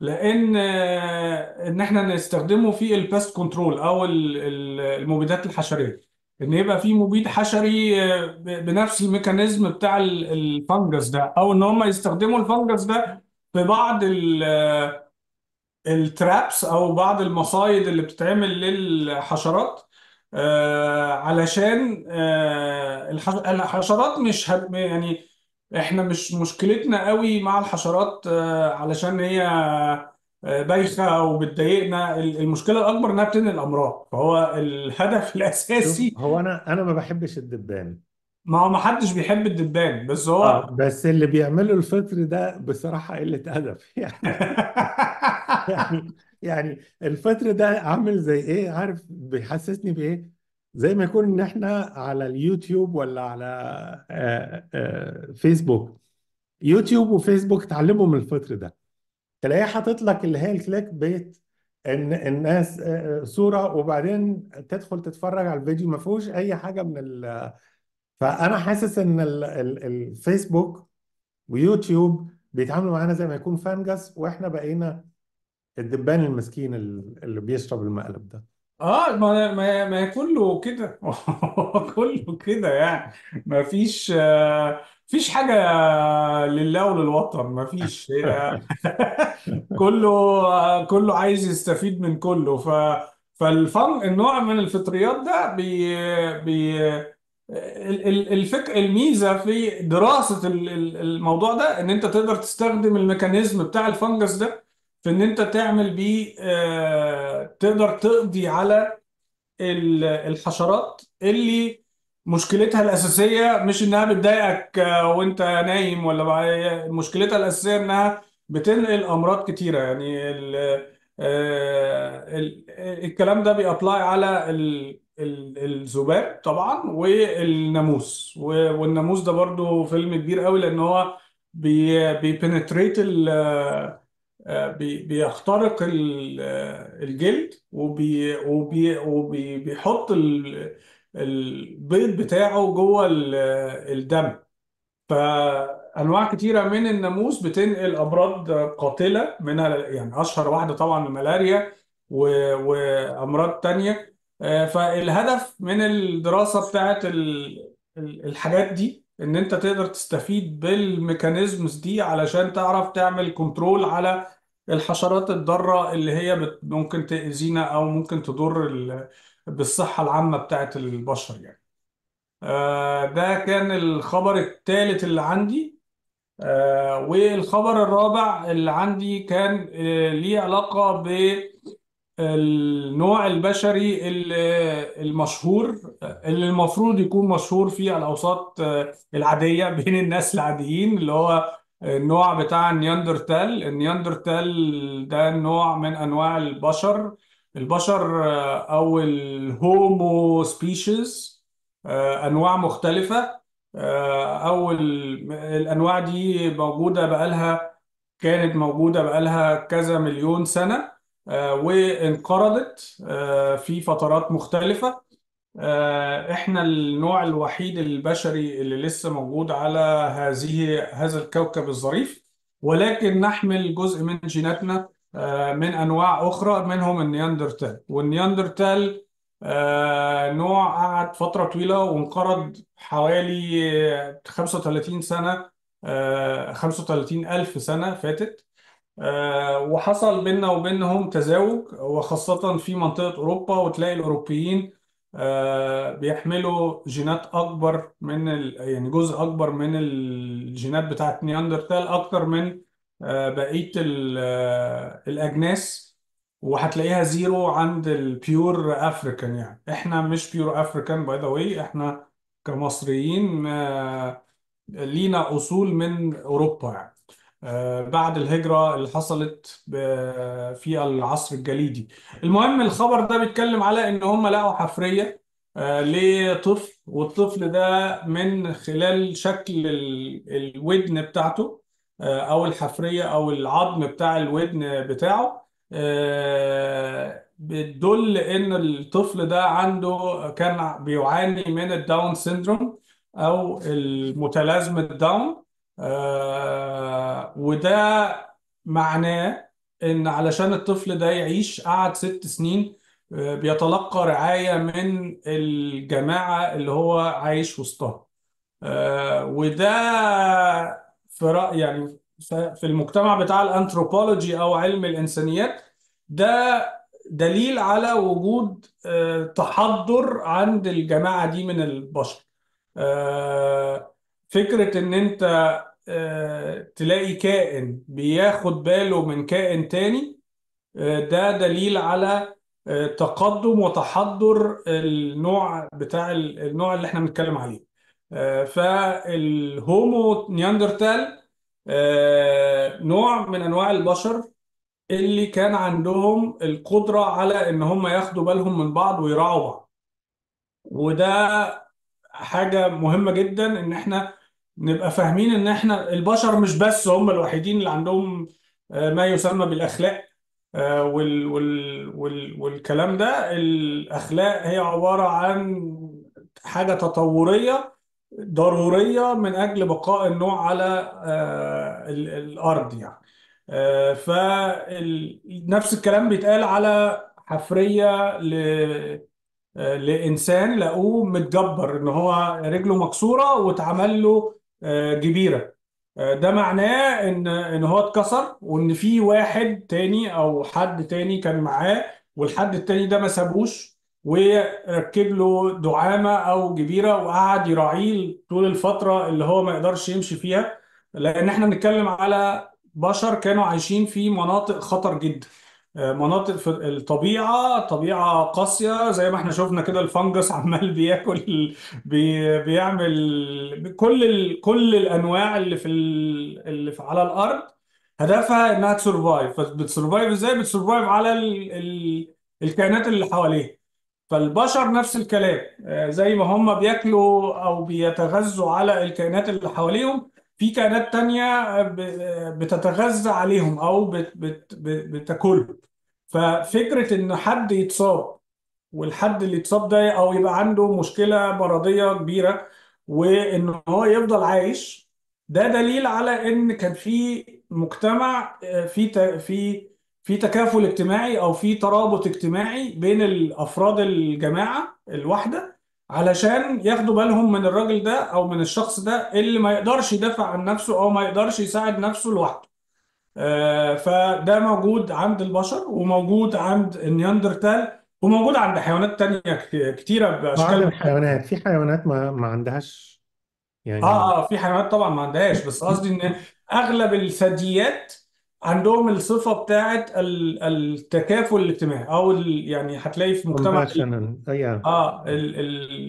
لأن آه، إن إحنا نستخدمه في ال pest control أو ال- ال- المبيدات الحشرية. إن يبقى في مبيد حشري آه، بنفس ال mechanism بتاع ال- ال fungus ده أو إن هم يستخدموا ال fungus ده في بعض ال traps أو بعض المصايد اللي بتتعمل للحشرات آه، علشان آه، الح- الحشرات مش يعني إحنا مش مشكلتنا قوي مع الحشرات آه، علشان هي آه، بايخة أو بتضايقنا ال- المشكلة الأكبر إنها بتنقل الامراض فهو الهدف <laughs> شوف الأساسي هو أنا أنا ما بحبش الدبان. ما هو ما حدش بيحب الدبان بس آه هو بس اللي بيعملوا الفطر ده بصراحة قلة أدب. <laughs> يعني <laughs> يعني يعني الفطر ده عامل زي إيه؟ عارف بيحسسني بإيه؟ زي ما يكون إن إحنا على اليوتيوب ولا على آه، آه، فيسبوك يوتيوب وفيسبوك اتعلموا من الفطر ده. تلاقيه حاطط لك اللي هي ال clickbait إن الناس آه، آه، صورة وبعدين تدخل تتفرج على الفيديو ما فيهوش أي حاجة من ال فأنا حاسس إن ال- ال- الفيسبوك ويوتيوب بيتعاملوا معانا زي ما يكون fungus وإحنا بقينا الدبان المسكين ال- اللي بيشرب المقلب ده. آه ما ما ما كله كده. <laughs> كله كده يعني. ما فيش آه، فيش حاجة لله وللوطن. ما فيش. <laughs> كله آه، كله عايز يستفيد من كله. ف فالفن النوع من الفطريات ده بي بي ال- ال- الفك الميزة في دراسة ال- ال- الموضوع ده إن أنت تقدر تستخدم الميكانيزم بتاع الفنجس ده في إن أنت تعمل بيه آه، تقدر تقضي على ال- الحشرات اللي مشكلتها الأساسية مش إنها بتضايقك آه، وأنت نايم ولا مشكلتها الأساسية إنها بتنقل أمراض كتيرة. يعني ال آه، ال الكلام ده بي apply على ال ال- الذباب طبعا والناموس. والناموس ده برضو فيلم كبير قوي لأن هو بي بي penetrate بي- بيخترق ال- آه، الجلد وبي وبي وبي بيحط ال- البيض بتاعه جوه ال- آه، الدم. فأنواع كتيرة من الناموس بتنقل أمراض قاتلة منها يعني أشهر واحدة طبعا الملاريا و- وأمراض تانية. آه، فالهدف من الدراسة بتاعت ال- ال- الحاجات دي إن أنت تقدر تستفيد بال mechanisms دي علشان تعرف تعمل control على الحشرات الضارة اللي هي ممكن تأذينا أو ممكن تضر ال- بالصحة العامة بتاعت البشر يعني. آه، ده كان الخبر الثالث اللي عندي. آه، والخبر الرابع اللي عندي كان آه، ليه علاقة بالنوع البشري ال- المشهور اللي المفروض يكون مشهور في الأوساط آه، العادية <laughs> بين الناس العاديين اللي هو النوع بتاع ال Neanderthal ال Neanderthal ده نوع من أنواع البشر. البشر آه، أو ال Homo species آه، أو ال- الأنواع دي موجودة بقالها كانت موجودة بقالها كذا مليون سنة. آه، وانقرضت آه، في فترات مختلفة. آه، إحنا النوع الوحيد البشري اللي لسه موجود على هذه هذا الكوكب الظريف ولكن نحمل جزء من جيناتنا آه، من أنواع أخرى منهم ال Neanderthal. وال Neanderthal آه، نوع قعد فترة طويلة وانقرض حوالي آه، 35 سنة آه، 35 ألف سنة فاتت. آه، وحصل بيننا وبينهم تزاوج وخاصة في منطقة أوروبا وتلاقي الأوروبيين آه، بيحملوا جينات أكبر من ال... يعني جزء أكبر من الجينات بتاعت Neanderthal أكتر من آه، بقية ال... الأجناس. وهتلاقيها zero عند ال pure African يعني. إحنا مش pure African by the way إحنا كمصريين لينا أصول من أوروبا يعني. آه، بعد الهجرة اللي حصلت في العصر الجليدي. المهم الخبر ده بيتكلم على إن هم لقوا حفرية آه، لطفل والطفل ده من خلال شكل ال- الودن بتاعته آه، أو الحفرية أو العظم بتاع الودن بتاعه بتدل إن الطفل ده عنده كان بيعاني من ال Down syndrome أو المتلازمة داون آه، وده معناه إن علشان الطفل ده يعيش قعد ست سنين آه، بيتلقى رعاية من الجماعة اللي هو عايش وسطها. آه، وده في رأي يعني في المجتمع بتاع الأنثروبولوجي أو علم الإنسانيات ده دليل على وجود تحضر عند الجماعة دي من البشر. فكرة إن أنت آه، تلاقي كائن بياخد باله من كائن تاني آه، ده دليل على آه، تقدم وتحضر النوع بتاع ال- النوع اللي إحنا بنتكلم عليه. فالهومو نياندرتال نوع من أنواع البشر اللي كان عندهم القدرة على إن هم ياخدوا بالهم من بعض ويراعوا بعض. وده حاجة مهمة جدا إن إحنا نبقى فاهمين إن إحنا البشر مش بس هم الوحيدين اللي عندهم آه، ما يسمى بالأخلاق آه، وال وال وال والكلام ده. الأخلاق هي عبارة عن حاجة تطورية ضرورية من أجل بقاء النوع على آه، ال- الأرض يعني. فنفس الكلام بيتقال على حفرية آه، لإنسان لقوه متجبر إن هو رجله مكسورة واتعمل له آه، جبيرة آه، ده معناه إن إن هو اتكسر وإن في واحد تاني أو حد تاني كان معاه والحد التاني ده ما سابوش وركب له دعامة أو جبيرة وقعد يراعيه طول الفترة اللي هو ما يقدرش يمشي فيها. لأن إحنا بنتكلم على بشر كانوا عايشين في مناطق خطر جدا. مناطق في الطبيعة طبيعة قاسية زي ما إحنا شفنا كده ال fungus <laughs> عمال بياكل بي بيعمل كل ال كل الأنواع اللي في ال اللي في على الأرض هدفها إنها ت survive فبت survive إزاي؟ بت survive على ال ال الكائنات اللي حواليها. فالبشر نفس الكلام. آه، زي ما هم بياكلوا أو بيتغذوا على الكائنات اللي حواليهم في كائنات تانية بتتغذى عليهم أو بت بت بتاكلهم. ففكرة إن حد يتصاب والحد اللي يتصاب ده أو يبقى عنده مشكلة مرضية كبيرة وإن هو يفضل عايش ده دليل على إن كان في مجتمع آه، في في في تكافل اجتماعي أو في ترابط اجتماعي بين الأفراد الجماعة الواحدة علشان ياخدوا بالهم من الراجل ده أو من الشخص ده اللي ما يقدرش يدافع عن نفسه أو ما يقدرش يساعد نفسه لوحده. آه، فده موجود عند البشر وموجود عند النياندرتال وموجود عند حيوانات تانية كت- كتيرة بأشكال الحيوانات. في حيوانات ما ما عندهاش يعني آه آه في حيوانات طبعا ما عندهاش بس قصدي إن أغلب الثدييات عندهم الصفة بتاعت ال- التكافل الاجتماعي أو يعني هتلاقي في مجتمع آه ال-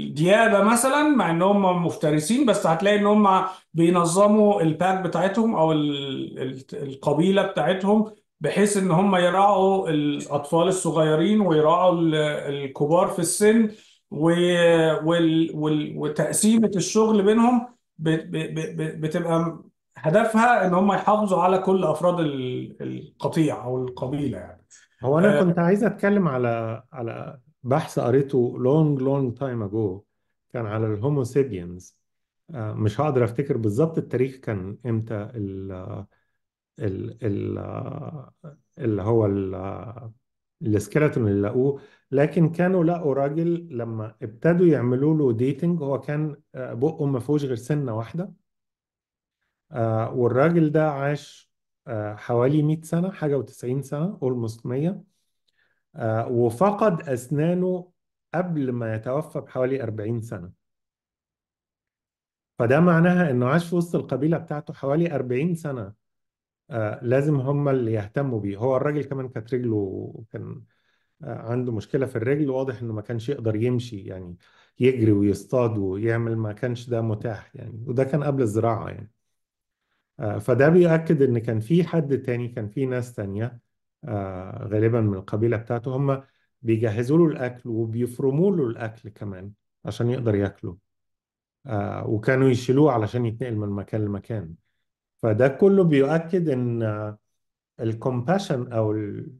الديابه مثلا مع إن هم مفترسين بس هتلاقي إن هم بينظموا الباك بتاعتهم أو ال- ال- القبيلة بتاعتهم بحيث إن هم يراعوا الأطفال الصغيرين ويراعوا ال- الكبار في السن و- وال- وال- وتقسيمة الشغل بينهم بتبقى هدفها إن هم يحافظوا على كل أفراد ال- القطيع أو القبيلة يعني. هو أنا كنت عايز أتكلم على على بحث قريته long long time ago كان على الهومو سيبينز مش هقدر أفتكر بالظبط التاريخ كان إمتى ال ال ال اللي هو ال- ال skeleton اللي لقوه. لكن كانوا لقوا راجل لما ابتدوا يعملوا له dating هو كان آه، بقه ما فيهوش غير سنة واحدة. آه، والراجل ده عاش آه، حوالي 100 سنة حاجة و90 سنة almost 100 آه، وفقد أسنانه قبل ما يتوفى بحوالي 40 سنة. فده معناها إنه عاش في وسط القبيلة بتاعته حوالي 40 سنة. لازم هم اللي يهتموا بيه. هو الراجل كمان كانت رجله كان عنده مشكلة في الرجل واضح إنه ما كانش يقدر يمشي يعني يجري ويصطاد ويعمل ما كانش ده متاح يعني. وده كان قبل الزراعة يعني. فده بيؤكد إن كان في حد تاني كان في ناس تانية آه، غالبا من القبيلة بتاعته هم بيجهزوا له الأكل وبيفرموا له الأكل كمان عشان يقدر ياكله. آه، وكانوا يشيلوه علشان يتنقل من مكان لمكان. فده كله بيؤكد إن ال compassion أو ال-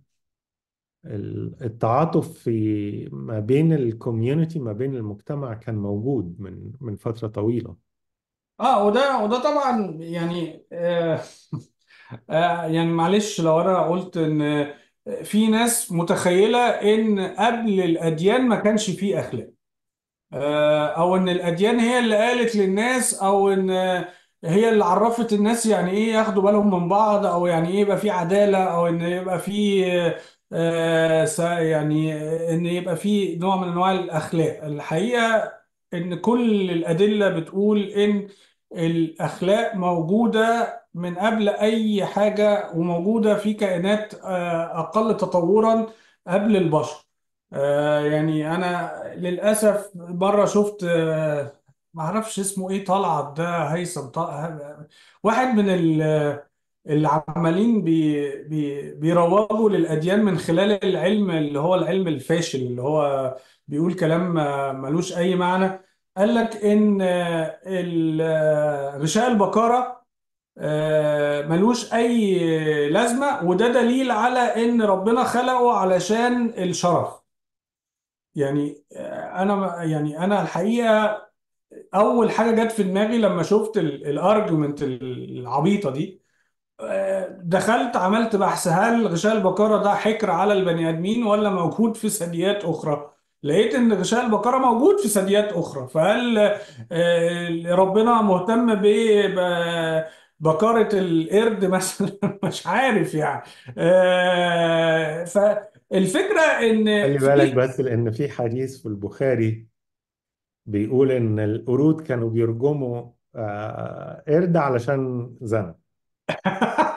ال- التعاطف في ما بين ال community ما بين المجتمع كان موجود من من فترة طويلة. آه وده وده طبعا يعني آه آه، يعني معلش لو أنا قلت إن في ناس متخيلة إن قبل الأديان ما كانش فيه أخلاق. آه، أو إن الأديان هي اللي قالت للناس أو إن هي اللي عرفت الناس يعني إيه ياخدوا بالهم من بعض أو يعني إيه يبقى في عدالة أو إن يبقى في آه، يعني إن يبقى في نوع من أنواع الأخلاق. الحقيقة إن كل الأدلة بتقول إن الأخلاق موجودة من قبل أي حاجة وموجودة في كائنات آه، أقل تطورا قبل البشر. آه، يعني أنا للأسف مرة شفت آه، ما أعرفش اسمه إيه طلعت ده هيثم واحد من ال- اللي عمالين بي بي بيروجوا للأديان من خلال العلم اللي هو العلم الفاشل اللي هو بيقول كلام ملوش أي معنى. قال لك إن آه، ال- آه، غشاء البقرة آه، ملوش أي لازمة وده دليل على إن ربنا خلقه علشان الشرف. يعني آه، أنا يعني أنا الحقيقة أول حاجة جت في دماغي لما شفت الارجيومنت العبيطة دي آه، دخلت عملت بحث هل غشاء البقرة ده حكر على البني آدمين ولا موجود في ثدييات أخرى؟ لقيت إن غشاء البقرة موجود في ثدييات أخرى. فهل آه، ربنا مهتم ببقره القرد مثلا؟ <laughs> مش عارف يعني. آه، فالفكرة إن خلي بالك بس لأن في حديث في البخاري بيقول إن القرود كانوا بيرجموا آه، قرد علشان زنا. <laughs>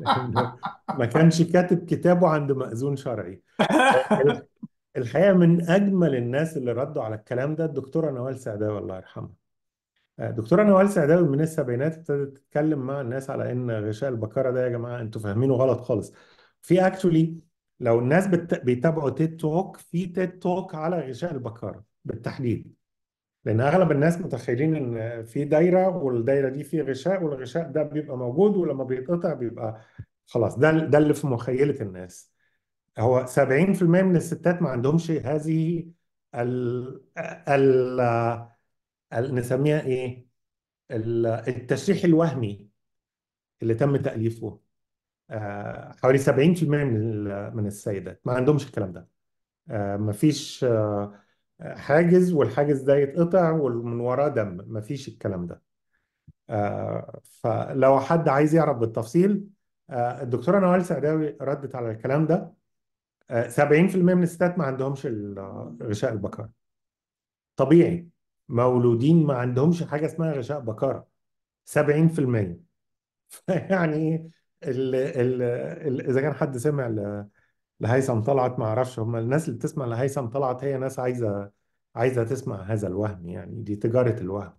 لأنه ما كانش كاتب كتابه عند مأذون شرعي. <laughs> الحقيقة من أجمل الناس اللي ردوا على الكلام ده الدكتورة نوال سعداوي الله يرحمها. آه، دكتورة نوال سعداوي من السبعينات ابتدت تتكلم مع الناس على إن غشاء البكارة ده يا جماعة أنتوا فاهمينه غلط خالص. في اكشولي لو الناس بت... بيتابعوا تيد توك في تيد توك على غشاء البكارة بالتحديد. لأن أغلب الناس متخيلين إن في دايرة والدايرة دي في غشاء والغشاء ده بيبقى موجود ولما بيتقطع بيبقى خلاص ده ده اللي في مخيلة الناس. هو 70% من الستات ما عندهمش هذه ال ال ال- نسميها إيه؟ ال- التشريح الوهمي اللي تم تأليفه. آه، حوالي 70% من من السيدات ما عندهمش الكلام ده. آه، ما فيش آه، حاجز والحاجز ده يتقطع ومن وراه دم. ما فيش الكلام ده. فلو حد عايز يعرف بالتفصيل آه، الدكتورة نوال سعداوي ردت على الكلام ده. آه، 70% من الستات ما عندهمش غشاء البكار طبيعي. مولودين ما عندهمش حاجة اسمها غشاء بكارة 70% <laughs> يعني ال ال ال إذا كان حد سمع لهيثم طلعت ما أعرفش هم الناس اللي بتسمع لهيثم طلعت هي ناس عايزة عايزة تسمع هذا الوهم يعني دي تجارة الوهم.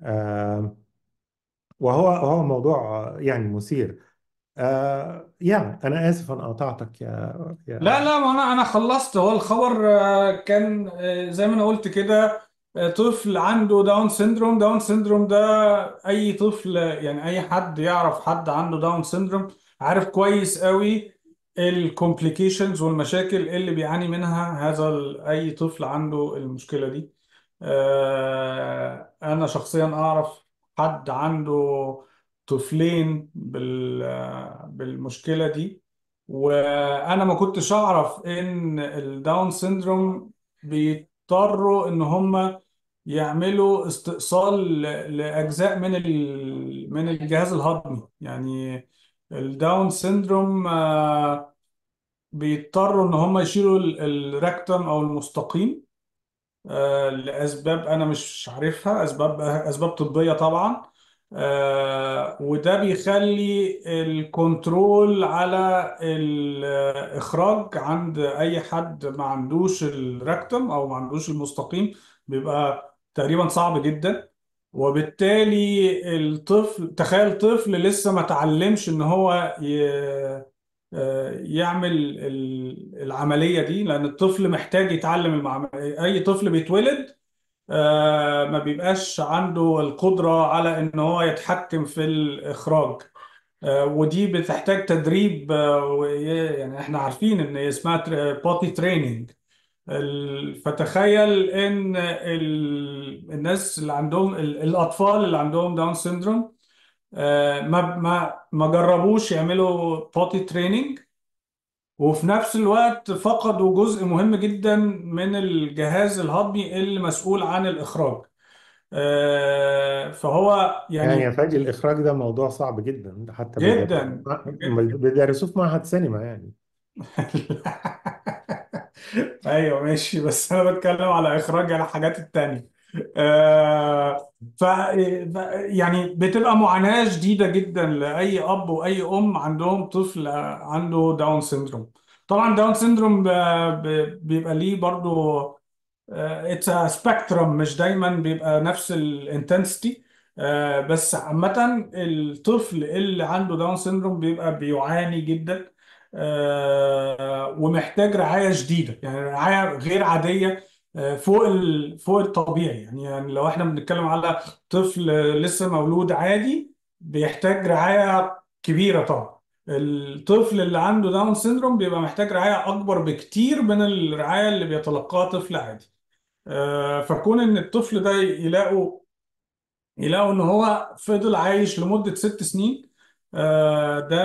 آه وهو هو موضوع آه، يعني مثير. آه يعني أنا آسف أنا قاطعتك يا لا يا لا ما أنا أنا خلصت. هو الخبر آه، كان آه، زي ما أنا قلت كده آه، طفل عنده Down syndrome. Down syndrome ده أي طفل يعني أي حد يعرف حد عنده Down syndrome عارف كويس قوي ال complications والمشاكل اللي بيعاني منها هذا ال- أي طفل عنده المشكلة دي. أنا شخصيا أعرف حد عنده طفلين بال بالمشكلة دي. وأنا ما كنتش أعرف إن ال Down syndrome بيضطروا إن هم يعملوا استئصال لأجزاء من من الجهاز الهضمي. يعني ال Down syndrome آه، بيضطروا إن هم يشيلوا ال- rectum أو المستقيم. آه، لأسباب أنا مش عارفها. أسباب أسباب طبية طبعا. آه، وده بيخلي الكنترول على الإخراج عند أي حد ما عندوش الركتم أو ما عندوش المستقيم بيبقى تقريبا صعب جدا. وبالتالي الطفل تخيل طفل لسه ما تعلمش إن هو آه، يعمل ال- العملية دي لأن الطفل محتاج يتعلم المعم... أي طفل بيتولد ما بيبقاش عنده القدرة على إن هو يتحكم في الإخراج. آه، ودي بتحتاج تدريب آه، يعني إحنا عارفين هي اسمها potty training فتخيل ال- الناس اللي عندهم ال- الأطفال اللي عندهم Down syndrome آه، ما ما ما جربوش يعملوا potty training وفي نفس الوقت فقدوا جزء مهم جدا من الجهاز الهضمي اللي مسؤول عن الإخراج. آه، فهو يعني يا يعني فادي الإخراج ده موضوع صعب جدا ده حتى بيدرسوه جدا بيدرسوه في معهد سينما يعني. <laughs> أيوه ماشي بس أنا بتكلم على إخراج على الحاجات التانية. ف ف- يعني بتبقى معاناة شديدة جدا لأي أب وأي أم عندهم طفل عنده Down syndrome. طبعا Down syndrome بيبقى ليه برضو it's spectrum مش دايما بيبقى نفس ال intensity بس عامة الطفل اللي عنده Down syndrome بيبقى بيعاني جدا آه، ومحتاج رعاية شديدة. يعني رعاية غير عادية آه، فوق ال... فوق الطبيعي. يعني, يعني لو إحنا بنتكلم على طفل لسه مولود عادي بيحتاج رعاية كبيرة طبعا. الطفل اللي عنده Down syndrome بيبقى محتاج رعاية أكبر بكتير من الرعاية اللي بيتلقاها طفل عادي. آه، فكون إن الطفل ده يلاقوا يلاقوا إن هو فضل عايش لمدة ست سنين آه، ده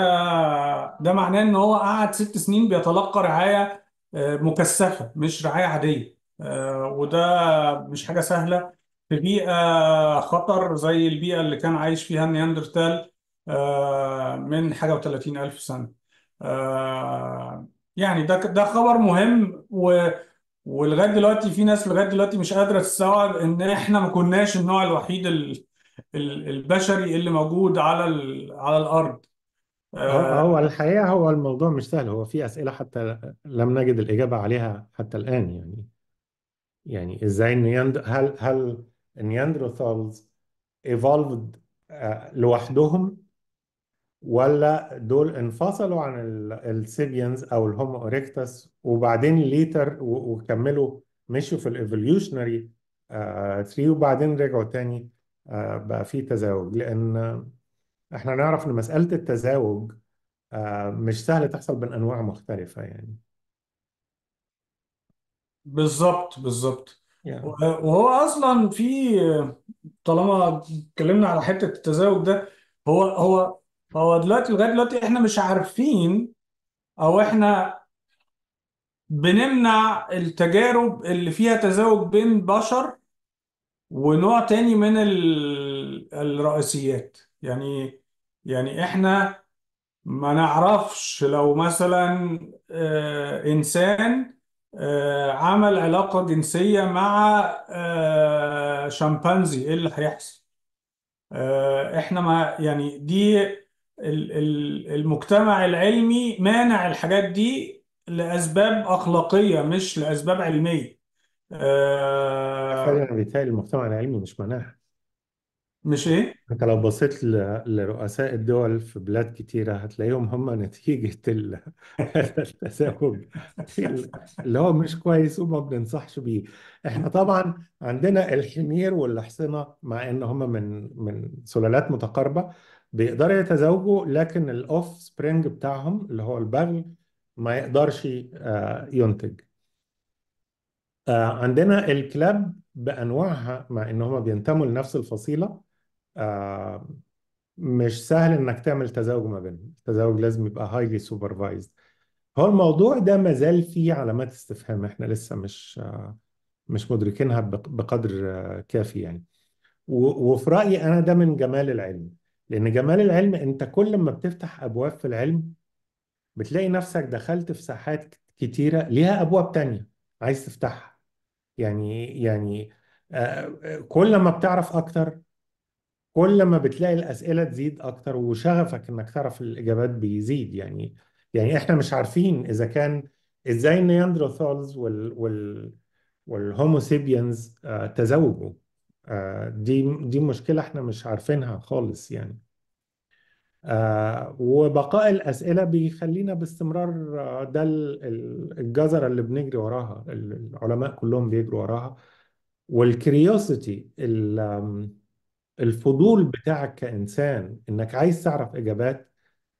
ده معناه إن هو قعد ست سنين بيتلقى رعاية آه، مكثفة مش رعاية عادية. وده مش حاجة سهلة. في بيئة خطر زي البيئة اللي كان عايش فيها النياندرتال آه، من حاجة وثلاثين ألف سنة. آه، يعني ده ده خبر مهم و ولغاية دلوقتي في ناس لغاية دلوقتي مش قادرة تستوعب إن إحنا ما كناش النوع الوحيد ال- ال- البشري اللي موجود على ال- على الأرض. هو آه، هو الموضوع مش سهل. هو في أسئلة حتى لم نجد الإجابة عليها حتى الآن يعني. يعني إزاي النياند هل هل ال Neanderthals evolved آه، لوحدهم ولا دول انفصلوا عن ال- sapiens أو ال Homo erectus وبعدين later وكملوا مشوا في ال evolutionary tree وبعدين رجعوا تاني آه، بقى في تزاوج. لأن إحنا نعرف إن مسألة التزاوج آه، مش سهلة تحصل بين أنواع مختلفة يعني. بالظبط بالظبط. يعني. وهو أصلا في طالما اتكلمنا على حتة التزاوج ده هو هو هو دلوقتي لغاية دلوقتي إحنا مش عارفين أو إحنا بنمنع التجارب اللي فيها تزاوج بين بشر ونوع تاني من ال- الرئيسيات. يعني يعني إحنا ما نعرفش لو مثلا آه، إنسان آه، عمل علاقة جنسية مع آه، شمبانزي. إيه اللي هيحصل؟ آه، إحنا ما يعني دي ال- ال- المجتمع العلمي مانع الحاجات دي لأسباب أخلاقية مش لأسباب علمية. فعلا بيتهيألي المجتمع العلمي مش مناح مش إيه؟ انت لو بصيت لرؤساء الدول في بلاد كتيرة هتلاقيهم هم نتيجة ال- التزاوج اللي هو مش كويس وما بننصحش بيه. إحنا طبعا عندنا الحمير والحصنة مع إن هم من من سلالات متقاربة بيقدروا يتزاوجوا لكن ال offspring بتاعهم اللي هو البغل ما يقدرش آه، ينتج. آه، عندنا الكلاب بأنواعها مع إن هم بينتموا لنفس الفصيلة مش سهل إنك تعمل تزاوج ما بينهم. التزاوج لازم يبقى highly supervised هو الموضوع ده مازال فيه علامات استفهام. إحنا لسه مش آه، مش مدركينها بق- بقدر آه، كافي يعني. وفي رأيي أنا ده من جمال العلم. لأن جمال العلم أنت كل ما بتفتح أبواب في العلم بتلاقي نفسك دخلت في ساحات كتيرة ليها أبواب تانية عايز تفتحها. يعني يعني آه، آه، كل ما بتعرف أكتر كل ما بتلاقي الأسئلة تزيد أكتر وشغفك إنك تعرف الإجابات بيزيد. يعني يعني إحنا مش عارفين إذا كان إزاي ال Neanderthals وال وال وال Homo sapiens آه تزوجوا. آه دي دي مشكلة إحنا مش عارفينها خالص يعني. آه وبقاء الأسئلة بيخلينا باستمرار ده ال- ال- الجزرة اللي بنجري وراها العلماء كلهم بيجروا وراها. والكريوسيتي الفضول بتاعك كإنسان إنك عايز تعرف إجابات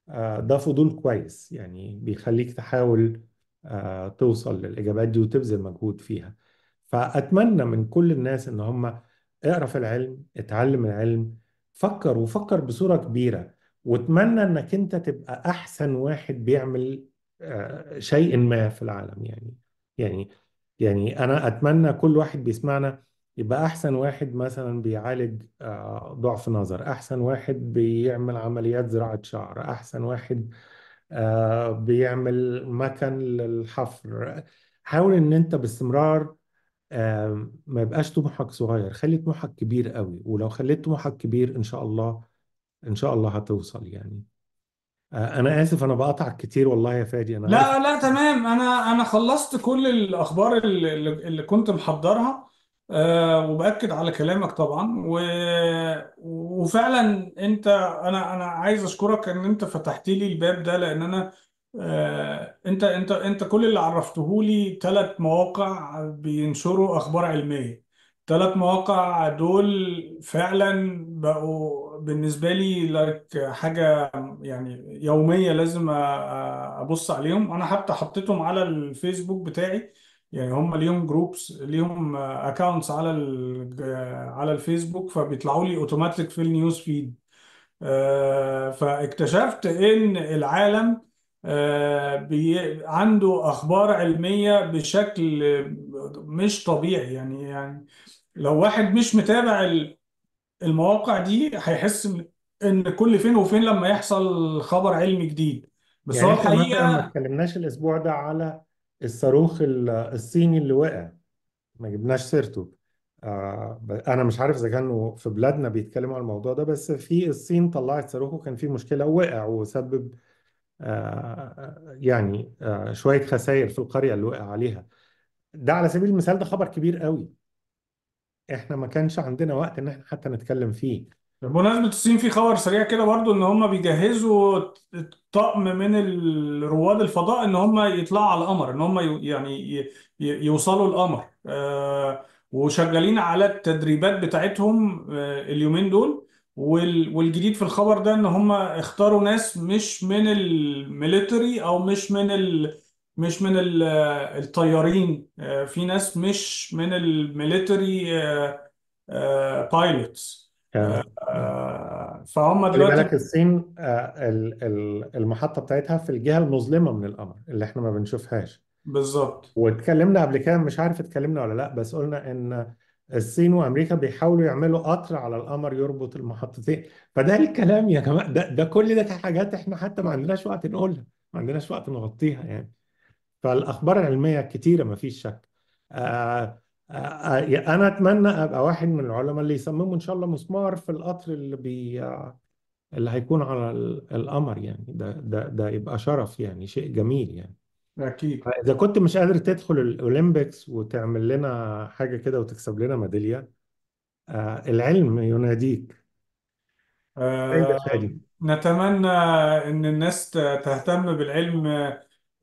آه، ده فضول كويس. يعني بيخليك تحاول آه، توصل للإجابات دي وتبذل مجهود فيها. فأتمنى من كل الناس إن هم اقرأ في العلم اتعلم العلم فكر وفكر بصورة كبيرة واتمنى إنك أنت تبقى أحسن واحد بيعمل آه، شيء ما في العالم. يعني يعني يعني أنا أتمنى كل واحد بيسمعنا يبقى أحسن واحد مثلا بيعالج آه، ضعف نظر أحسن واحد بيعمل عمليات زراعة شعر أحسن واحد آه، بيعمل مكن للحفر. حاول إن أنت باستمرار ما يبقاش طموحك صغير خلي طموحك كبير قوي ولو خليت طموحك كبير إن شاء الله إن شاء الله هتوصل يعني. آه، أنا آسف أنا بقطعك كتير والله يا فادي أنا لا لا تمام. أنا أنا خلصت كل الأخبار اللي, اللي كنت محضرها. أه وبأكد على كلامك طبعا. و... وفعلا أنت أنا أنا عايز أشكرك إن أنت فتحت لي الباب ده لأن أنا أه أنت أنت أنت كل اللي عرفته لي ثلاث مواقع بينشروا أخبار علمية. ثلاث مواقع دول فعلا بقوا بالنسبة لي لايك حاجة يعني يومية لازم أبص عليهم. أنا حتى حطيتهم على الفيسبوك بتاعي. يعني هم ليهم groups ليهم accounts على ال- على الفيسبوك فبيطلعوا لي اوتوماتيك في ال news feed. آه، فاكتشفت إن العالم آه، بي عنده أخبار علمية بشكل مش طبيعي. يعني يعني لو واحد مش متابع المواقع دي هيحس إن كل فين وفين لما يحصل خبر علمي جديد. بس هو يعني إحنا مثلا ما الحقيقة اتكلمناش الأسبوع ده على الصاروخ ال- الصيني اللي وقع ما جبناش سيرته. آه أنا مش عارف إذا كانوا في بلادنا بيتكلموا على الموضوع ده بس في الصين طلعت صاروخ وكان فيه مشكلة ووقع وسبب آه يعني آه شوية خسائر في القرية اللي وقع عليها. ده على سبيل المثال ده خبر كبير قوي. إحنا ما كانش عندنا وقت إن إحنا حتى نتكلم فيه. بمناسبة الصين في خبر سريع كده برضو إن هم بيجهزوا طقم من ال- رواد الفضاء إن هم يطلعوا على القمر إن هم يعني يوصلوا القمر. آه، وشغالين على التدريبات بتاعتهم آه، اليومين دول. وال- والجديد في الخبر ده إن هم اختاروا ناس مش من الميليتري أو مش من ال مش من ال- الطيارين. آه، في ناس مش من الميليتري بايلوتس آه، فهم خلي دلوقتي بالك الصين آه، ال- ال- المحطة بتاعتها في الجهة المظلمة من القمر اللي إحنا ما بنشوفهاش. بالظبط. واتكلمنا قبل كده مش عارف اتكلمنا ولا لا بس قلنا إن الصين وأمريكا بيحاولوا يعملوا قطر على القمر يربط المحطتين. فده الكلام يا جماعة ده ده كل ده حاجات إحنا حتى ما عندناش وقت نقولها ما عندناش وقت نغطيها يعني. فالأخبار العلمية كتيرة ما فيش شك. آه آه آه، أنا أتمنى أبقى واحد من العلماء اللي يصمموا إن شاء الله مسمار في القطر اللي بي اللي هيكون على ال- القمر يعني. ده ده ده يبقى شرف يعني شيء جميل يعني. أكيد. إذا كنت مش قادر تدخل الأولمبيكس وتعمل لنا حاجة كده وتكسب لنا ميدالية آه العلم يناديك. آه، نتمنى إن الناس تهتم بالعلم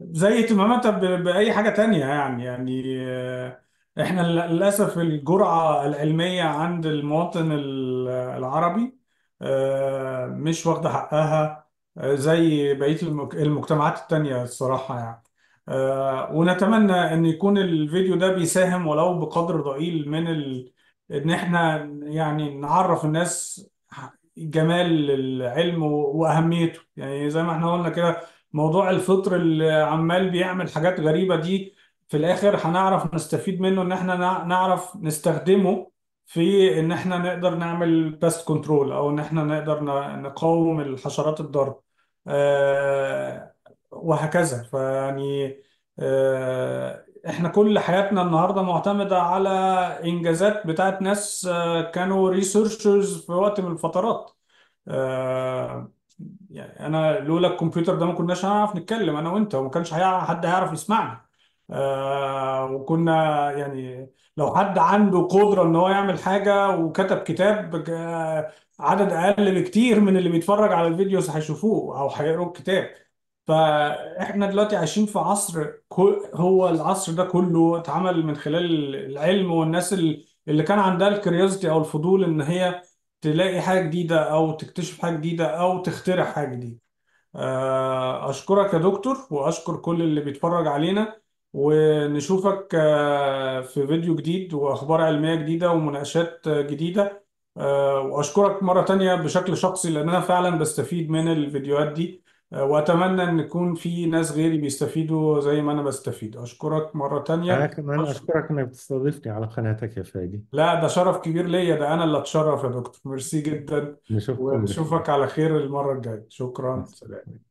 زي اهتماماتها ب- بأي حاجة تانية يعني يعني آه، إحنا للأسف الجرعة العلمية عند المواطن ال- العربي آه، مش واخدة حقها آه، زي المك- المجتمعات التانية الصراحة يعني. آه، ونتمنى إن يكون الفيديو ده بيساهم ولو بقدر ضئيل من ال... إن إحنا يعني نعرف الناس جمال العلم وأهميته. يعني زي ما إحنا قلنا كده موضوع الفطر اللي عمال بيعمل حاجات غريبة دي في الآخر هنعرف نستفيد منه إن إحنا نع- نعرف نستخدمه في إن إحنا نقدر نعمل pest control أو إن إحنا نقدر نقاوم الحشرات الضارة. آه، وهكذا. فيعني آه، إحنا كل حياتنا النهارده معتمدة على إنجازات بتاعت ناس آه، كانوا researchers في وقت من الفترات. يعني أنا لولا الكمبيوتر ده ما كناش هنعرف نتكلم أنا وأنت وما كانش حد هيعرف يسمعنا. آه، وكنا يعني لو حد عنده قدرة إن هو يعمل حاجة وكتب كتاب عدد أقل بكتير من اللي بيتفرج على ال videos هيشوفوه أو هيقروا الكتاب. فإحنا دلوقتي عايشين في عصر هو العصر ده كله اتعمل من خلال العلم والناس اللي كان عندها الكريوزيتي أو الفضول إن هي تلاقي حاجة جديدة أو تكتشف حاجة جديدة أو تخترع حاجة جديدة. آه، أشكرك يا دكتور وأشكر كل اللي بيتفرج علينا. ونشوفك آه، في فيديو جديد وأخبار علمية جديدة ومناقشات آه، جديدة. آه، وأشكرك مرة تانية بشكل شخصي لأن أنا فعلا بستفيد من الفيديوهات دي. آه، وأتمنى أن يكون في ناس غيري بيستفيدوا زي ما أنا بستفيد. أشكرك مرة أنا تانية كمان أشكرك إنك بتستضيفني على قناتك يا فادي. لا ده شرف كبير ليا. ده أنا اللي أتشرف يا دكتور. ميرسي جدا. نشوفكم بخير. ونشوفك على خير المرة الجاية. مع شكرا سلام. السلامة